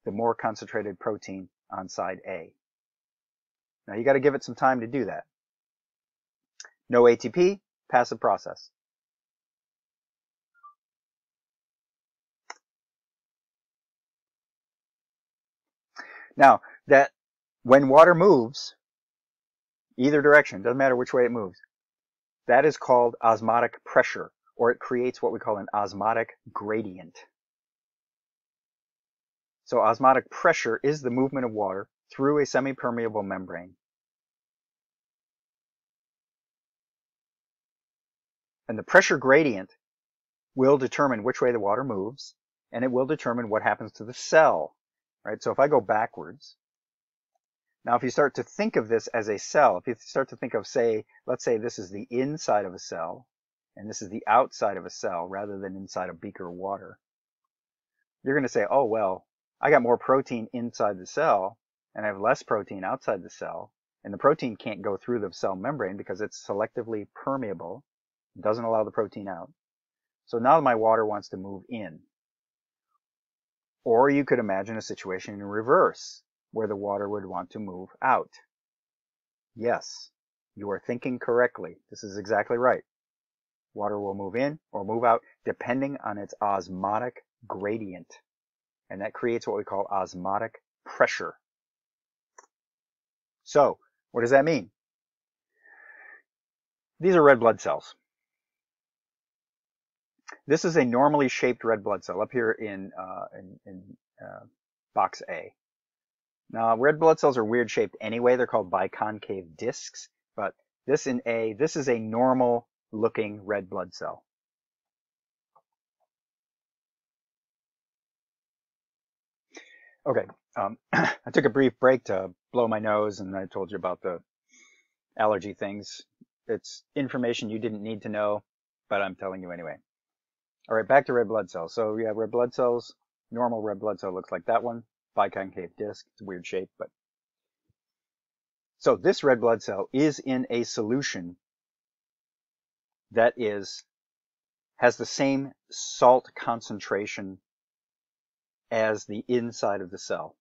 the more concentrated protein on side A. Now you got to give it some time to do that. No ATP, passive process. Now that when water moves, either direction, doesn't matter which way it moves, that is called osmotic pressure, or it creates what we call an osmotic gradient. So osmotic pressure is the movement of water through a semi-permeable membrane. And the pressure gradient will determine which way the water moves, and it will determine what happens to the cell, right? So if I go backwards, now if you start to think of this as a cell, if you start to think of, say, let's say this is the inside of a cell, and this is the outside of a cell rather than inside a beaker of water, you're going to say, oh, well, I got more protein inside the cell, and I have less protein outside the cell, and the protein can't go through the cell membrane because it's selectively permeable, doesn't allow the protein out. So now my water wants to move in. Or you could imagine a situation in reverse, where the water would want to move out. Yes, you are thinking correctly. This is exactly right. Water will move in or move out depending on its osmotic gradient. And that creates what we call osmotic pressure. So, what does that mean? These are red blood cells. This is a normally shaped red blood cell up here in, uh, in, in uh, box A. Now, red blood cells are weird shaped anyway. They're called biconcave discs. But this in A, this is a normal looking red blood cell. Okay, um, I took a brief break to blow my nose and I told you about the allergy things. It's information you didn't need to know, but I'm telling you anyway. All right, back to red blood cells. So we have red blood cells. Normal red blood cell looks like that one. Biconcave disc. It's a weird shape, but. So this red blood cell is in a solution that is, has the same salt concentration as the inside of the cell.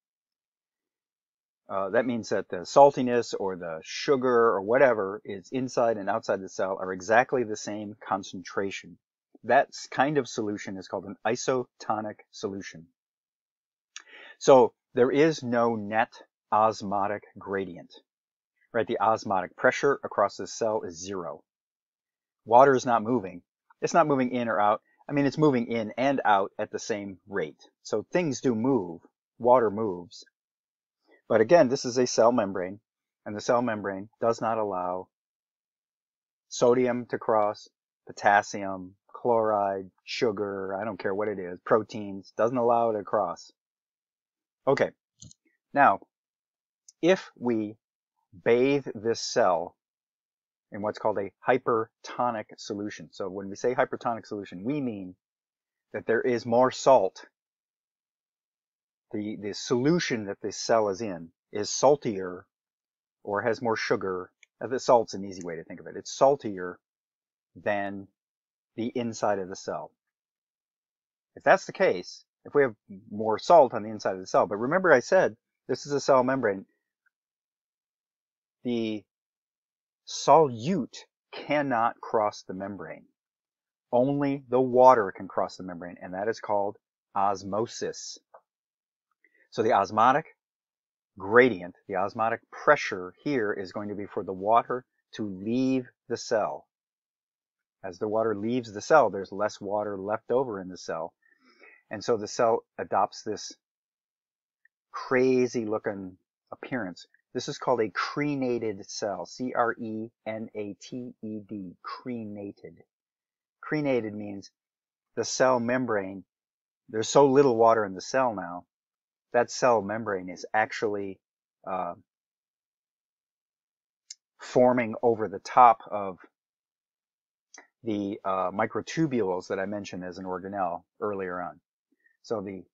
Uh, that means that the saltiness or the sugar or whatever is inside and outside the cell are exactly the same concentration that kind of solution is called an isotonic solution. So there is no net osmotic gradient, right? The osmotic pressure across the cell is zero. Water is not moving. It's not moving in or out. I mean, it's moving in and out at the same rate. So things do move. Water moves. But again, this is a cell membrane, and the cell membrane does not allow sodium to cross, potassium, chloride, sugar, I don't care what it is, proteins, doesn't allow it across. Okay, now, if we bathe this cell in what's called a hypertonic solution, so when we say hypertonic solution, we mean that there is more salt. The, the solution that this cell is in is saltier or has more sugar. The salt's an easy way to think of it. It's saltier than the inside of the cell. If that's the case, if we have more salt on the inside of the cell, but remember I said this is a cell membrane, the solute cannot cross the membrane. Only the water can cross the membrane, and that is called osmosis. So the osmotic gradient, the osmotic pressure here is going to be for the water to leave the cell. As the water leaves the cell, there's less water left over in the cell. And so the cell adopts this crazy looking appearance. This is called a crenated cell. C-R-E-N-A-T-E-D. Crenated. Crenated means the cell membrane, there's so little water in the cell now, that cell membrane is actually uh, forming over the top of the uh, microtubules that I mentioned as an organelle earlier on. So the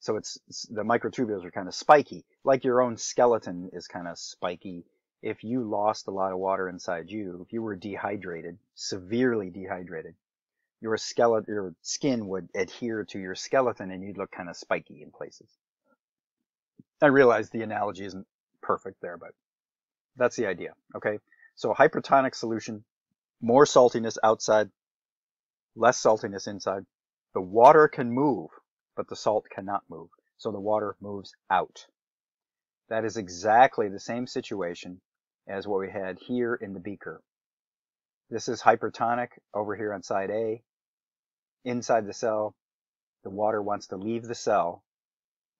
so it's, it's the microtubules are kind of spiky, like your own skeleton is kind of spiky. If you lost a lot of water inside you, if you were dehydrated, severely dehydrated, your skeleton, your skin would adhere to your skeleton and you'd look kind of spiky in places. I realize the analogy isn't perfect there, but that's the idea. Okay. So hypertonic solution more saltiness outside, less saltiness inside. The water can move, but the salt cannot move. So the water moves out. That is exactly the same situation as what we had here in the beaker. This is hypertonic over here on side A. Inside the cell, the water wants to leave the cell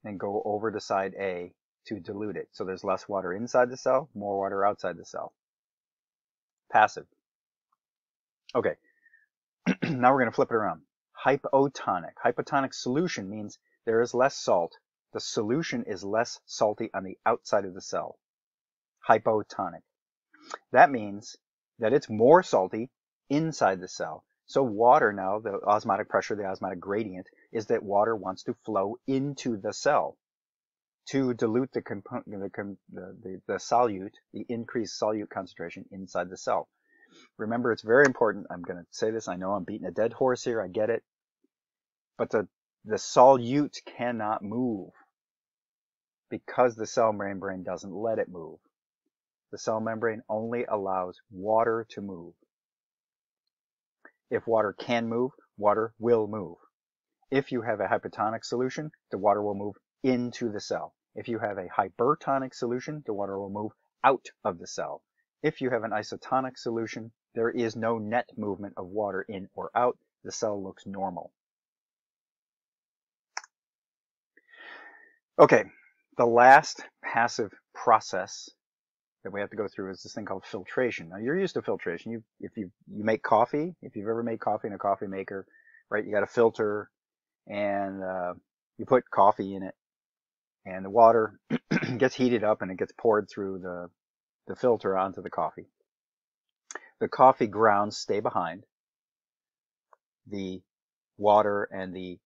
and go over to side A to dilute it. So there's less water inside the cell, more water outside the cell. Passive. Okay, now we're going to flip it around. Hypotonic. Hypotonic solution means there is less salt. The solution is less salty on the outside of the cell. Hypotonic. That means that it's more salty inside the cell. So water now, the osmotic pressure, the osmotic gradient, is that water wants to flow into the cell to dilute the, the, the, the solute, the increased solute concentration inside the cell. Remember, it's very important. I'm going to say this. I know I'm beating a dead horse here. I get it. But the, the solute cannot move because the cell membrane doesn't let it move. The cell membrane only allows water to move. If water can move, water will move. If you have a hypotonic solution, the water will move into the cell. If you have a hypertonic solution, the water will move out of the cell. If you have an isotonic solution, there is no net movement of water in or out. The cell looks normal. Okay, the last passive process that we have to go through is this thing called filtration. Now you're used to filtration. You, if you, you make coffee, if you've ever made coffee in a coffee maker, right, you got a filter and uh, you put coffee in it and the water gets heated up and it gets poured through the, the filter onto the coffee. The coffee grounds stay behind. The water and the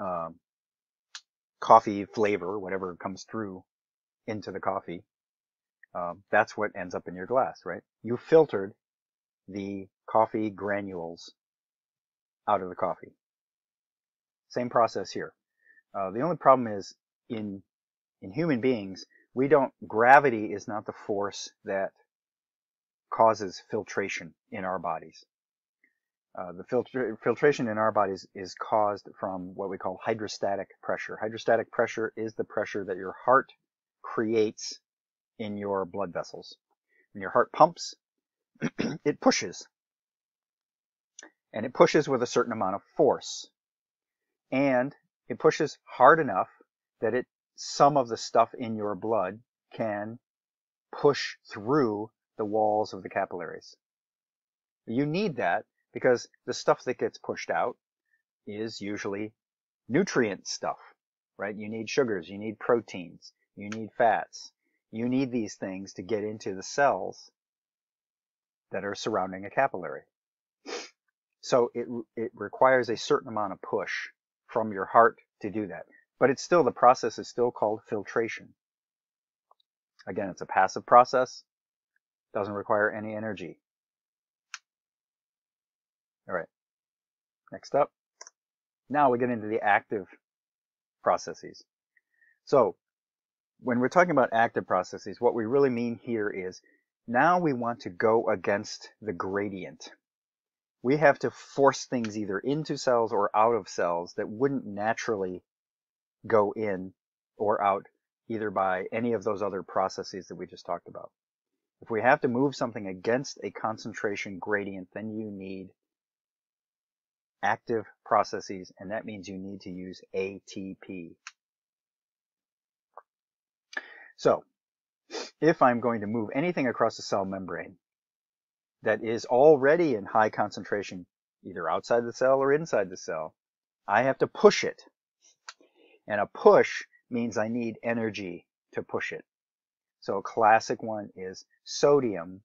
um, coffee flavor, whatever comes through into the coffee, um, that's what ends up in your glass, right? You filtered the coffee granules out of the coffee. Same process here. Uh, the only problem is in in human beings, we don't gravity is not the force that causes filtration in our bodies. Uh, the filtra filtration in our bodies is caused from what we call hydrostatic pressure. Hydrostatic pressure is the pressure that your heart creates in your blood vessels. When your heart pumps, it pushes. And it pushes with a certain amount of force. And it pushes hard enough that it some of the stuff in your blood can push through the walls of the capillaries. You need that because the stuff that gets pushed out is usually nutrient stuff, right? You need sugars, you need proteins, you need fats, you need these things to get into the cells that are surrounding a capillary. So it, it requires a certain amount of push from your heart to do that. But it's still, the process is still called filtration. Again, it's a passive process, doesn't require any energy. All right, next up. Now we get into the active processes. So when we're talking about active processes, what we really mean here is now we want to go against the gradient. We have to force things either into cells or out of cells that wouldn't naturally go in or out either by any of those other processes that we just talked about. If we have to move something against a concentration gradient, then you need active processes, and that means you need to use ATP. So, if I'm going to move anything across the cell membrane that is already in high concentration, either outside the cell or inside the cell, I have to push it. And a push means I need energy to push it. So a classic one is sodium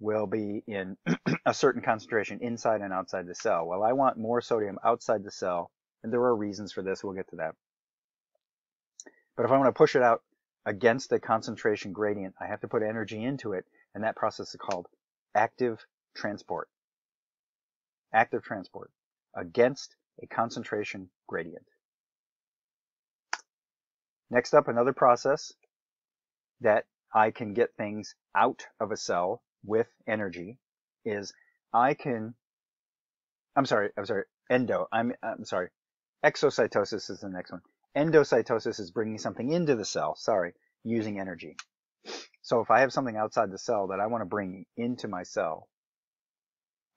will be in a certain concentration inside and outside the cell. Well, I want more sodium outside the cell, and there are reasons for this. We'll get to that. But if I want to push it out against the concentration gradient, I have to put energy into it, and that process is called active transport. Active transport against a concentration gradient. Next up, another process that I can get things out of a cell with energy is I can, I'm sorry, I'm sorry, endo, I'm, I'm sorry, exocytosis is the next one. Endocytosis is bringing something into the cell, sorry, using energy. So if I have something outside the cell that I want to bring into my cell,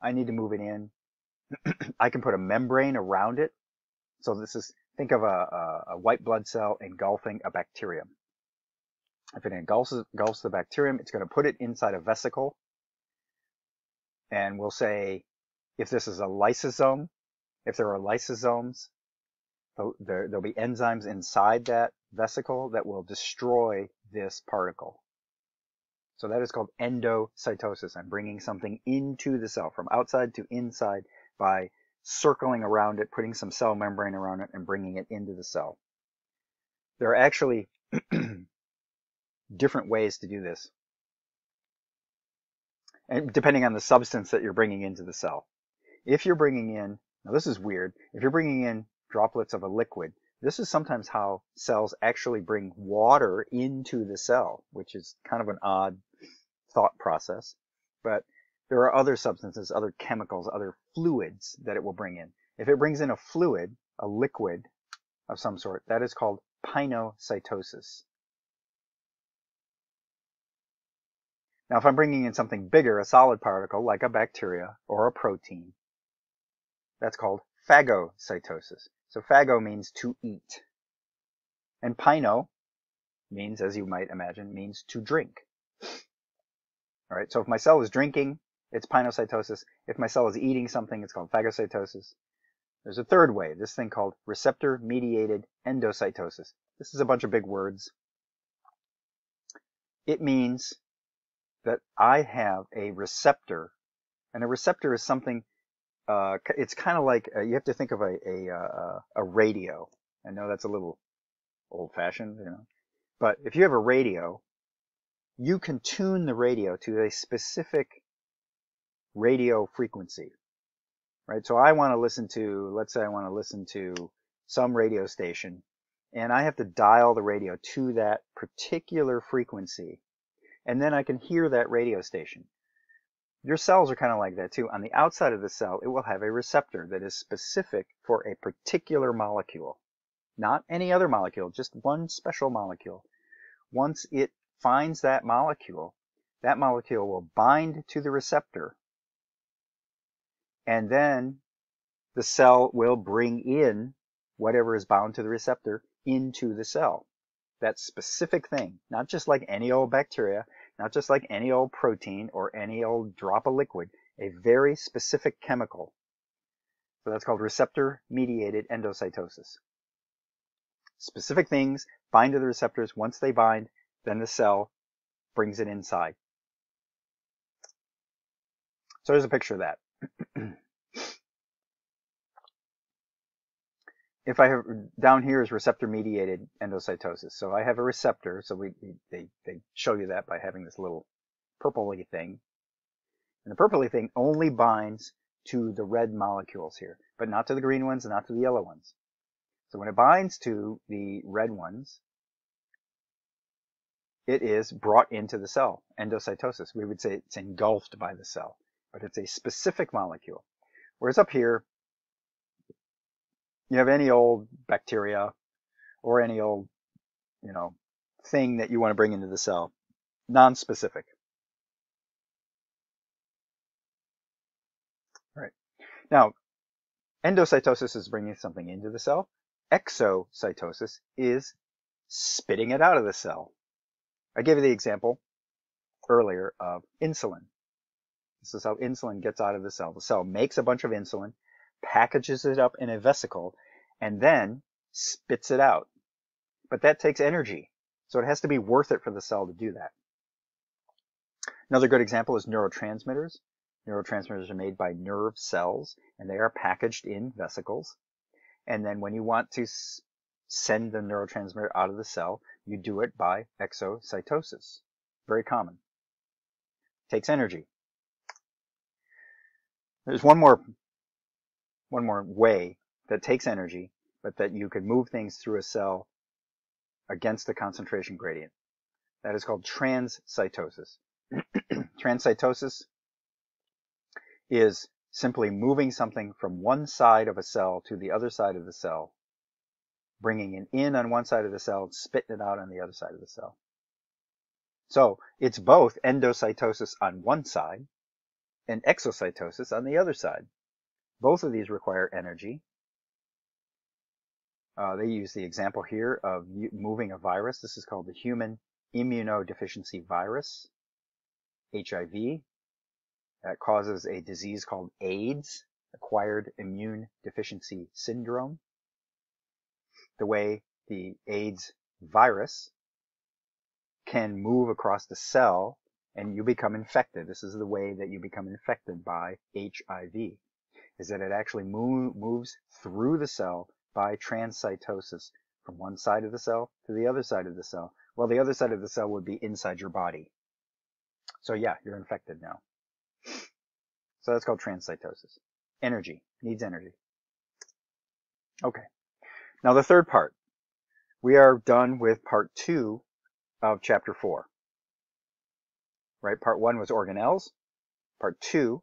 I need to move it in. I can put a membrane around it. So this is, think of a, a, a white blood cell engulfing a bacterium. If it engulfs, engulfs the bacterium, it's going to put it inside a vesicle. And we'll say if this is a lysosome, if there are lysosomes, there, there'll be enzymes inside that vesicle that will destroy this particle. So that is called endocytosis. I'm bringing something into the cell, from outside to inside, by circling around it, putting some cell membrane around it, and bringing it into the cell. There are actually different ways to do this, and depending on the substance that you're bringing into the cell. If you're bringing in, now this is weird, if you're bringing in droplets of a liquid, this is sometimes how cells actually bring water into the cell, which is kind of an odd thought process. But there are other substances, other chemicals, other fluids that it will bring in. If it brings in a fluid, a liquid of some sort, that is called pinocytosis. Now, if I'm bringing in something bigger, a solid particle like a bacteria or a protein, that's called phagocytosis. So phago means to eat. And pino means, as you might imagine, means to drink. All right, so if my cell is drinking, it's pinocytosis. If my cell is eating something, it's called phagocytosis. There's a third way, this thing called receptor-mediated endocytosis. This is a bunch of big words. It means that I have a receptor, and a receptor is something, uh, it's kind of like, uh, you have to think of a, a, uh, a radio. I know that's a little old-fashioned, you know, but if you have a radio, you can tune the radio to a specific radio frequency, right? So I want to listen to, let's say I want to listen to some radio station, and I have to dial the radio to that particular frequency, and then I can hear that radio station. Your cells are kind of like that too. On the outside of the cell, it will have a receptor that is specific for a particular molecule. Not any other molecule, just one special molecule. Once it finds that molecule, that molecule will bind to the receptor and then the cell will bring in whatever is bound to the receptor into the cell. That specific thing, not just like any old bacteria, not just like any old protein or any old drop of liquid, a very specific chemical. So that's called receptor mediated endocytosis. Specific things bind to the receptors. Once they bind, then the cell brings it inside. So there's a picture of that. if I have down here is receptor mediated endocytosis. So I have a receptor. So we, they, they show you that by having this little purpley thing. And the purpley thing only binds to the red molecules here, but not to the green ones and not to the yellow ones. So when it binds to the red ones, it is brought into the cell, endocytosis. We would say it's engulfed by the cell, but it's a specific molecule. Whereas up here, you have any old bacteria or any old, you know, thing that you want to bring into the cell, non-specific. Right. Now, endocytosis is bringing something into the cell. Exocytosis is spitting it out of the cell. I gave you the example earlier of insulin. This is how insulin gets out of the cell. The cell makes a bunch of insulin, packages it up in a vesicle, and then spits it out. But that takes energy. So it has to be worth it for the cell to do that. Another good example is neurotransmitters. Neurotransmitters are made by nerve cells, and they are packaged in vesicles. And then when you want to send the neurotransmitter out of the cell, you do it by exocytosis. Very common. Takes energy. There's one more one more way that takes energy, but that you can move things through a cell against the concentration gradient. That is called transcytosis. transcytosis is simply moving something from one side of a cell to the other side of the cell, bringing it in on one side of the cell, spitting it out on the other side of the cell. So it's both endocytosis on one side and exocytosis on the other side. Both of these require energy. Uh, they use the example here of moving a virus. This is called the human immunodeficiency virus, HIV, that causes a disease called AIDS, acquired immune deficiency syndrome. The way the AIDS virus can move across the cell and you become infected. This is the way that you become infected by HIV, is that it actually move, moves through the cell by transcytosis from one side of the cell to the other side of the cell. Well, the other side of the cell would be inside your body. So yeah, you're infected now. So that's called transcytosis. Energy, needs energy. Okay. Now the third part. We are done with part two of chapter four. Right? Part one was organelles. Part two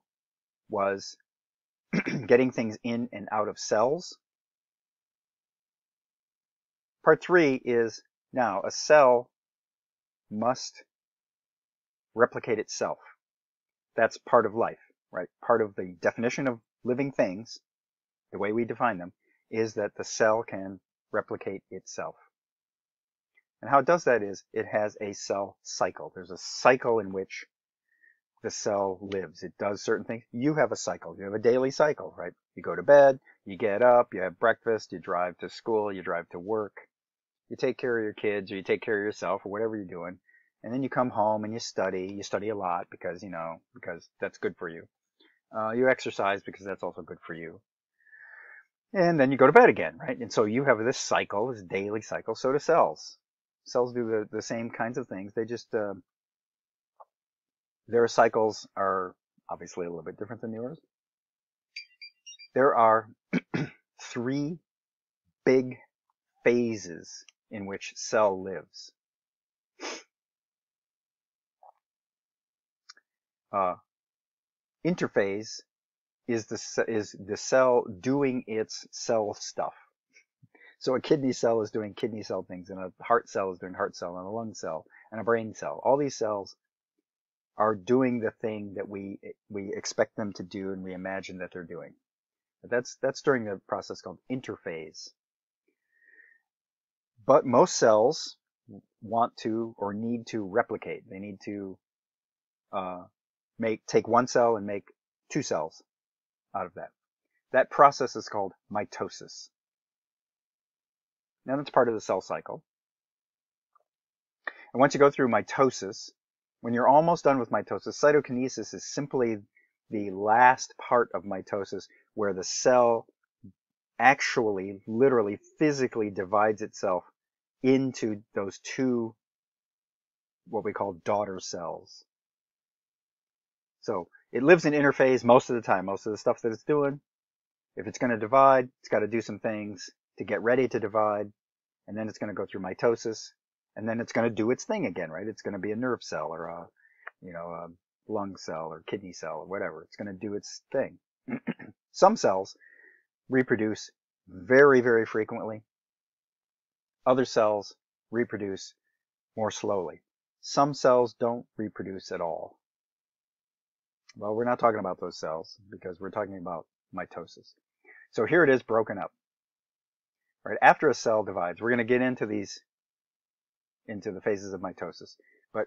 was getting things in and out of cells. Part three is now a cell must replicate itself. That's part of life, right? Part of the definition of living things, the way we define them, is that the cell can replicate itself. And how it does that is it has a cell cycle. There's a cycle in which the cell lives. It does certain things. You have a cycle. You have a daily cycle, right? You go to bed, you get up, you have breakfast, you drive to school, you drive to work, you take care of your kids or you take care of yourself or whatever you're doing. And then you come home and you study. You study a lot because, you know, because that's good for you. Uh, you exercise because that's also good for you. And then you go to bed again, right? And so you have this cycle, this daily cycle. So do cells. Cells do the, the same kinds of things. They just, uh, their cycles are obviously a little bit different than yours. There are three big phases in which cell lives. Uh, interphase is the is the cell doing its cell stuff. So a kidney cell is doing kidney cell things, and a heart cell is doing heart cell, and a lung cell, and a brain cell. All these cells are doing the thing that we we expect them to do, and we imagine that they're doing. That's that's during the process called interphase. But most cells want to or need to replicate. They need to uh, make take one cell and make two cells out of that. That process is called mitosis. Now that's part of the cell cycle. And once you go through mitosis, when you're almost done with mitosis, cytokinesis is simply the last part of mitosis where the cell actually, literally, physically divides itself into those two, what we call daughter cells. So it lives in interphase most of the time, most of the stuff that it's doing. If it's going to divide, it's got to do some things to get ready to divide, and then it's going to go through mitosis, and then it's going to do its thing again, right? It's going to be a nerve cell or a, you know, a lung cell or kidney cell or whatever. It's going to do its thing. Some cells reproduce very, very frequently. Other cells reproduce more slowly. Some cells don't reproduce at all. Well, we're not talking about those cells because we're talking about mitosis. So here it is broken up. Right after a cell divides, we're going to get into these, into the phases of mitosis. But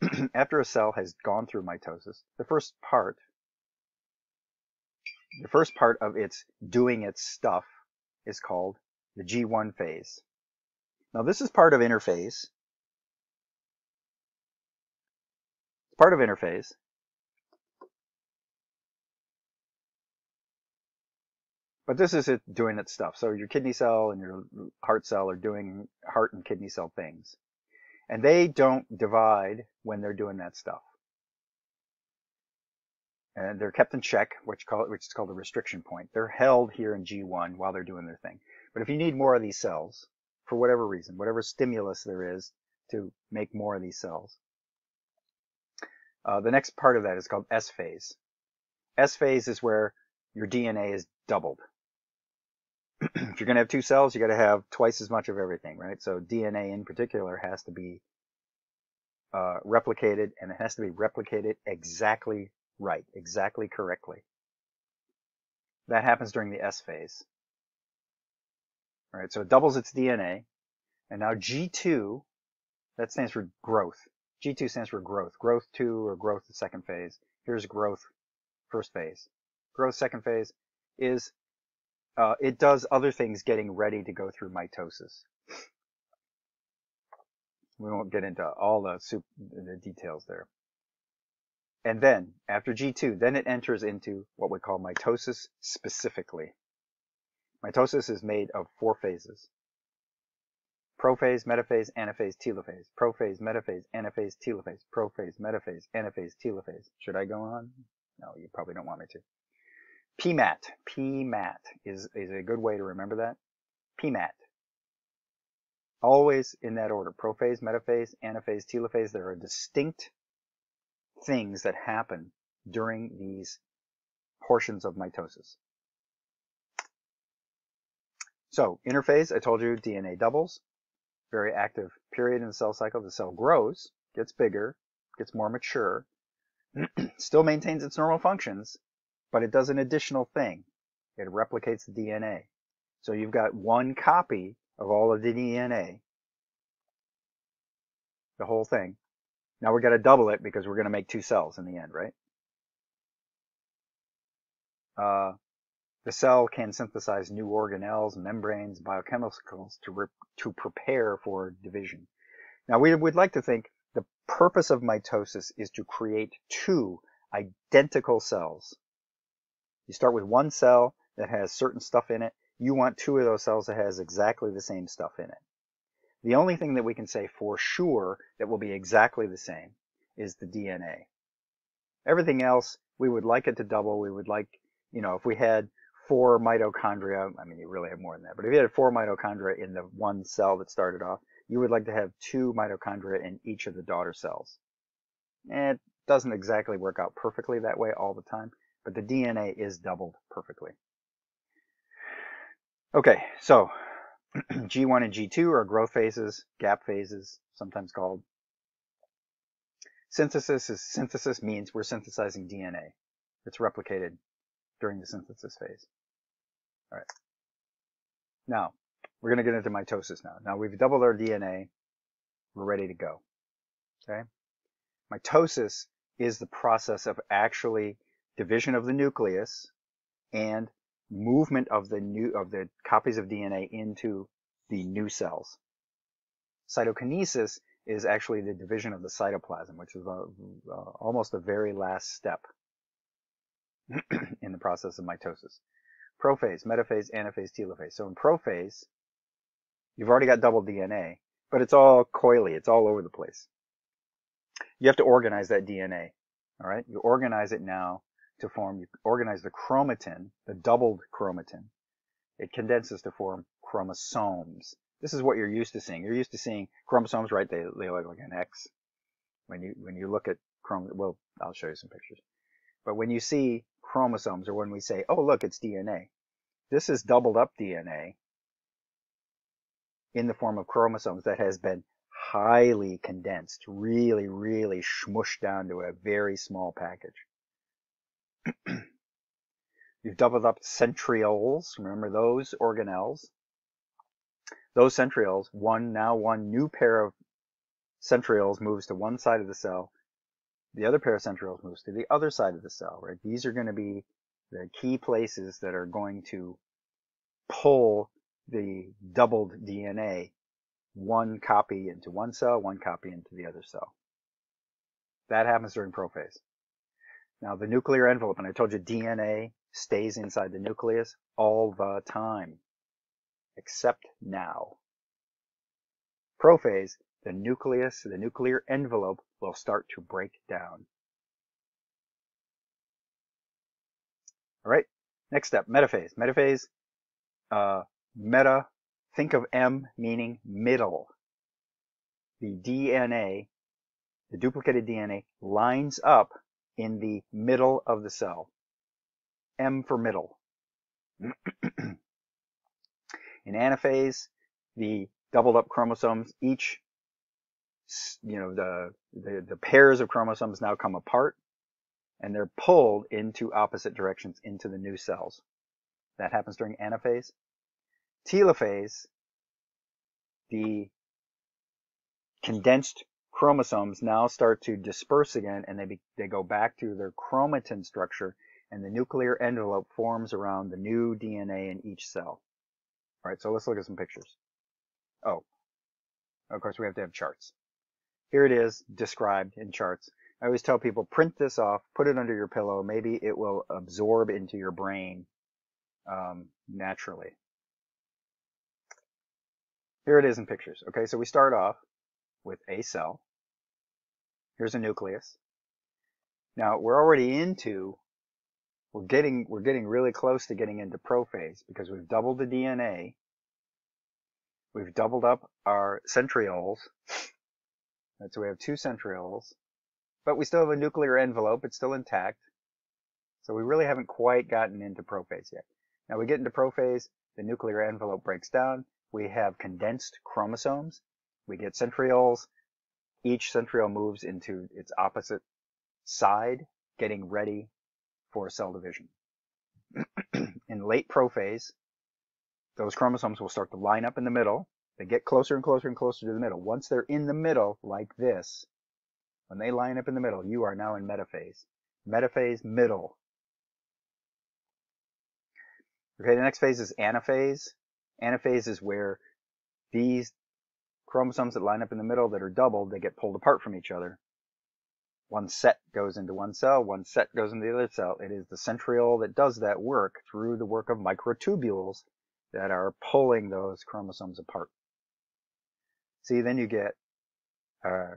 after a cell has gone through mitosis, the first part, the first part of its doing its stuff is called the G1 phase. Now this is part of interphase. It's part of interphase. But this is it doing its stuff. So your kidney cell and your heart cell are doing heart and kidney cell things. And they don't divide when they're doing that stuff. And they're kept in check, which, call which is called a restriction point. They're held here in G1 while they're doing their thing. But if you need more of these cells, for whatever reason, whatever stimulus there is to make more of these cells, uh, the next part of that is called S phase. S phase is where your DNA is doubled. if you're going to have two cells, you got to have twice as much of everything, right? So DNA in particular has to be uh, replicated, and it has to be replicated exactly right, exactly correctly. That happens during the S phase. All right, so it doubles its DNA. And now G2, that stands for growth. G2 stands for growth. Growth 2 or growth the second phase. Here's growth first phase. Growth second phase is uh, it does other things getting ready to go through mitosis. We won't get into all the, the details there. And then, after G2, then it enters into what we call mitosis specifically. Mitosis is made of four phases. Prophase, metaphase, anaphase, telophase. Prophase, metaphase, anaphase, telophase. Prophase, metaphase, anaphase, telophase. Should I go on? No, you probably don't want me to. PMAT. PMAT is, is a good way to remember that. PMAT. Always in that order. Prophase, metaphase, anaphase, telophase. There are distinct things that happen during these portions of mitosis. So, interphase, I told you DNA doubles. Very active period in the cell cycle. The cell grows, gets bigger, gets more mature, still maintains its normal functions, but it does an additional thing. It replicates the DNA. So you've got one copy of all of the DNA, the whole thing. Now we're going to double it because we're going to make two cells in the end, right? Uh, the cell can synthesize new organelles, membranes, biochemicals to, to prepare for division. Now we would like to think the purpose of mitosis is to create two identical cells. You start with one cell that has certain stuff in it. You want two of those cells that has exactly the same stuff in it. The only thing that we can say for sure that will be exactly the same is the DNA. Everything else, we would like it to double. We would like, you know, if we had four mitochondria, I mean, you really have more than that, but if you had four mitochondria in the one cell that started off, you would like to have two mitochondria in each of the daughter cells. It doesn't exactly work out perfectly that way all the time, but the DNA is doubled perfectly. Okay, so G1 and G2 are growth phases, gap phases, sometimes called. Synthesis is synthesis means we're synthesizing DNA. It's replicated during the synthesis phase. All right. Now, we're going to get into mitosis now. Now we've doubled our DNA. We're ready to go. Okay. Mitosis is the process of actually division of the nucleus and movement of the new of the copies of DNA into the new cells. Cytokinesis is actually the division of the cytoplasm, which is a, uh, almost the very last step in the process of mitosis. Prophase, metaphase, anaphase, telophase. So in prophase, you've already got double DNA, but it's all coily. It's all over the place. You have to organize that DNA. All right. You organize it now to form, you organize the chromatin, the doubled chromatin. It condenses to form chromosomes. This is what you're used to seeing. You're used to seeing chromosomes, right? They, they look like an X. When you, when you look at chrome, well, I'll show you some pictures. But when you see chromosomes or when we say, oh, look, it's DNA, this is doubled up DNA in the form of chromosomes that has been highly condensed, really, really smushed down to a very small package. You've doubled up centrioles. Remember those organelles? Those centrioles, one now one new pair of centrioles moves to one side of the cell. The other pair of centrioles moves to the other side of the cell, right? These are going to be the key places that are going to pull the doubled DNA one copy into one cell, one copy into the other cell. That happens during prophase. Now the nuclear envelope, and I told you DNA stays inside the nucleus all the time, except now. Prophase, the nucleus, the nuclear envelope will start to break down. All right, next step, metaphase. Metaphase, uh, meta, think of M meaning middle. The DNA, the duplicated DNA, lines up in the middle of the cell. M for middle. in anaphase, the doubled up chromosomes, each, you know, the, the, the pairs of chromosomes now come apart and they're pulled into opposite directions into the new cells. That happens during anaphase. Telophase, the condensed chromosomes now start to disperse again and they, be, they go back to their chromatin structure and the nuclear envelope forms around the new DNA in each cell. All right, so let's look at some pictures. Oh, of course we have to have charts. Here it is described in charts. I always tell people print this off, put it under your pillow. Maybe it will absorb into your brain um, naturally. Here it is in pictures. Okay, so we start off with a cell. Here's a nucleus. Now we're already into, we're getting, we're getting really close to getting into prophase because we've doubled the DNA. We've doubled up our centrioles. So we have two centrioles, but we still have a nuclear envelope. It's still intact. So we really haven't quite gotten into prophase yet. Now we get into prophase, the nuclear envelope breaks down, we have condensed chromosomes, we get centrioles, each centriole moves into its opposite side, getting ready for cell division. in late prophase, those chromosomes will start to line up in the middle. They get closer and closer and closer to the middle. Once they're in the middle, like this, when they line up in the middle, you are now in metaphase. Metaphase, middle. Okay, the next phase is anaphase. Anaphase is where these chromosomes that line up in the middle that are doubled, they get pulled apart from each other. One set goes into one cell, one set goes into the other cell. It is the centriole that does that work through the work of microtubules that are pulling those chromosomes apart. See, then you get uh,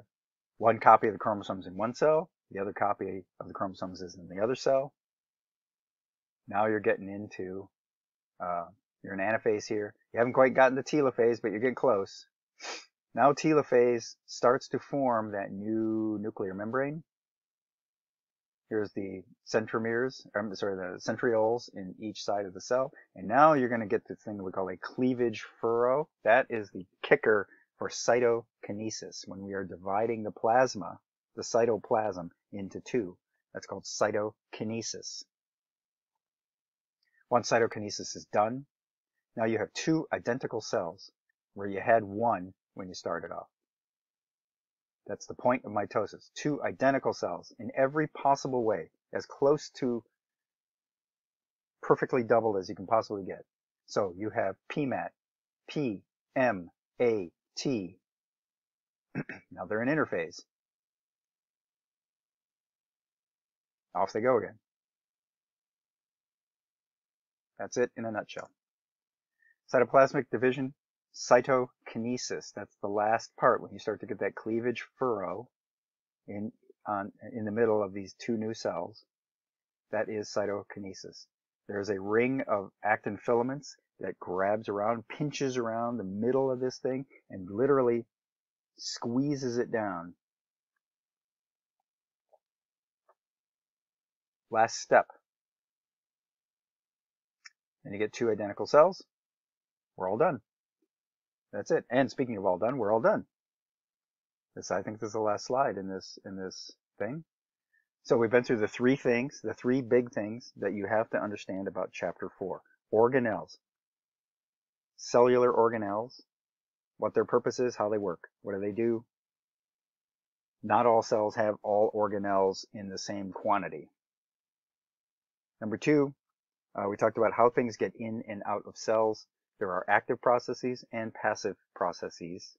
one copy of the chromosomes in one cell, the other copy of the chromosomes is in the other cell. Now you're getting into uh, you're in anaphase here. You haven't quite gotten to telophase, but you're getting close. Now telophase starts to form that new nuclear membrane. Here's the centromeres, or, sorry, the centrioles in each side of the cell. And now you're going to get this thing we call a cleavage furrow. That is the kicker for cytokinesis when we are dividing the plasma, the cytoplasm, into two. That's called cytokinesis. Once cytokinesis is done, now you have two identical cells where you had one when you start it off. That's the point of mitosis. Two identical cells in every possible way, as close to perfectly doubled as you can possibly get. So you have PMAT, P, M, A, T. now they're in interphase. Off they go again. That's it in a nutshell. Cytoplasmic division, cytokinesis. That's the last part when you start to get that cleavage furrow in, on, in the middle of these two new cells. That is cytokinesis. There's a ring of actin filaments that grabs around, pinches around the middle of this thing, and literally squeezes it down. Last step. And you get two identical cells. We're all done. That's it. And speaking of all done, we're all done. This, I think this is the last slide in this, in this thing. So we've been through the three things, the three big things that you have to understand about chapter four. Organelles. Cellular organelles. What their purpose is, how they work. What do they do? Not all cells have all organelles in the same quantity. Number two, uh, we talked about how things get in and out of cells. There are active processes and passive processes.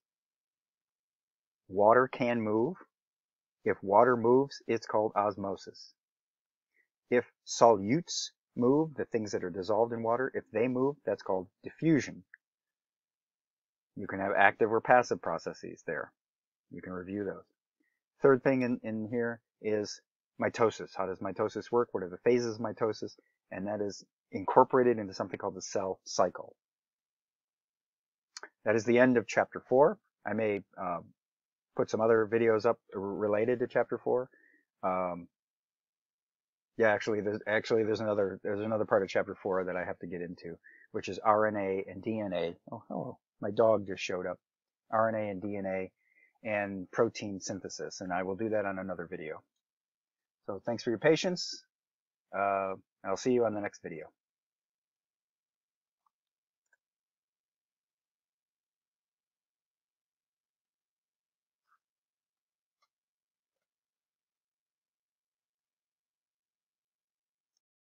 Water can move. If water moves, it's called osmosis. If solutes move, the things that are dissolved in water, if they move, that's called diffusion. You can have active or passive processes there. You can review those. Third thing in, in here is mitosis. How does mitosis work? What are the phases of mitosis? and that is incorporated into something called the cell cycle. That is the end of chapter four. I may um, put some other videos up related to chapter four. Um, yeah, actually, there's actually there's another there's another part of chapter four that I have to get into, which is RNA and DNA. Oh, hello, my dog just showed up. RNA and DNA and protein synthesis, and I will do that on another video. So thanks for your patience. Uh, I'll see you on the next video.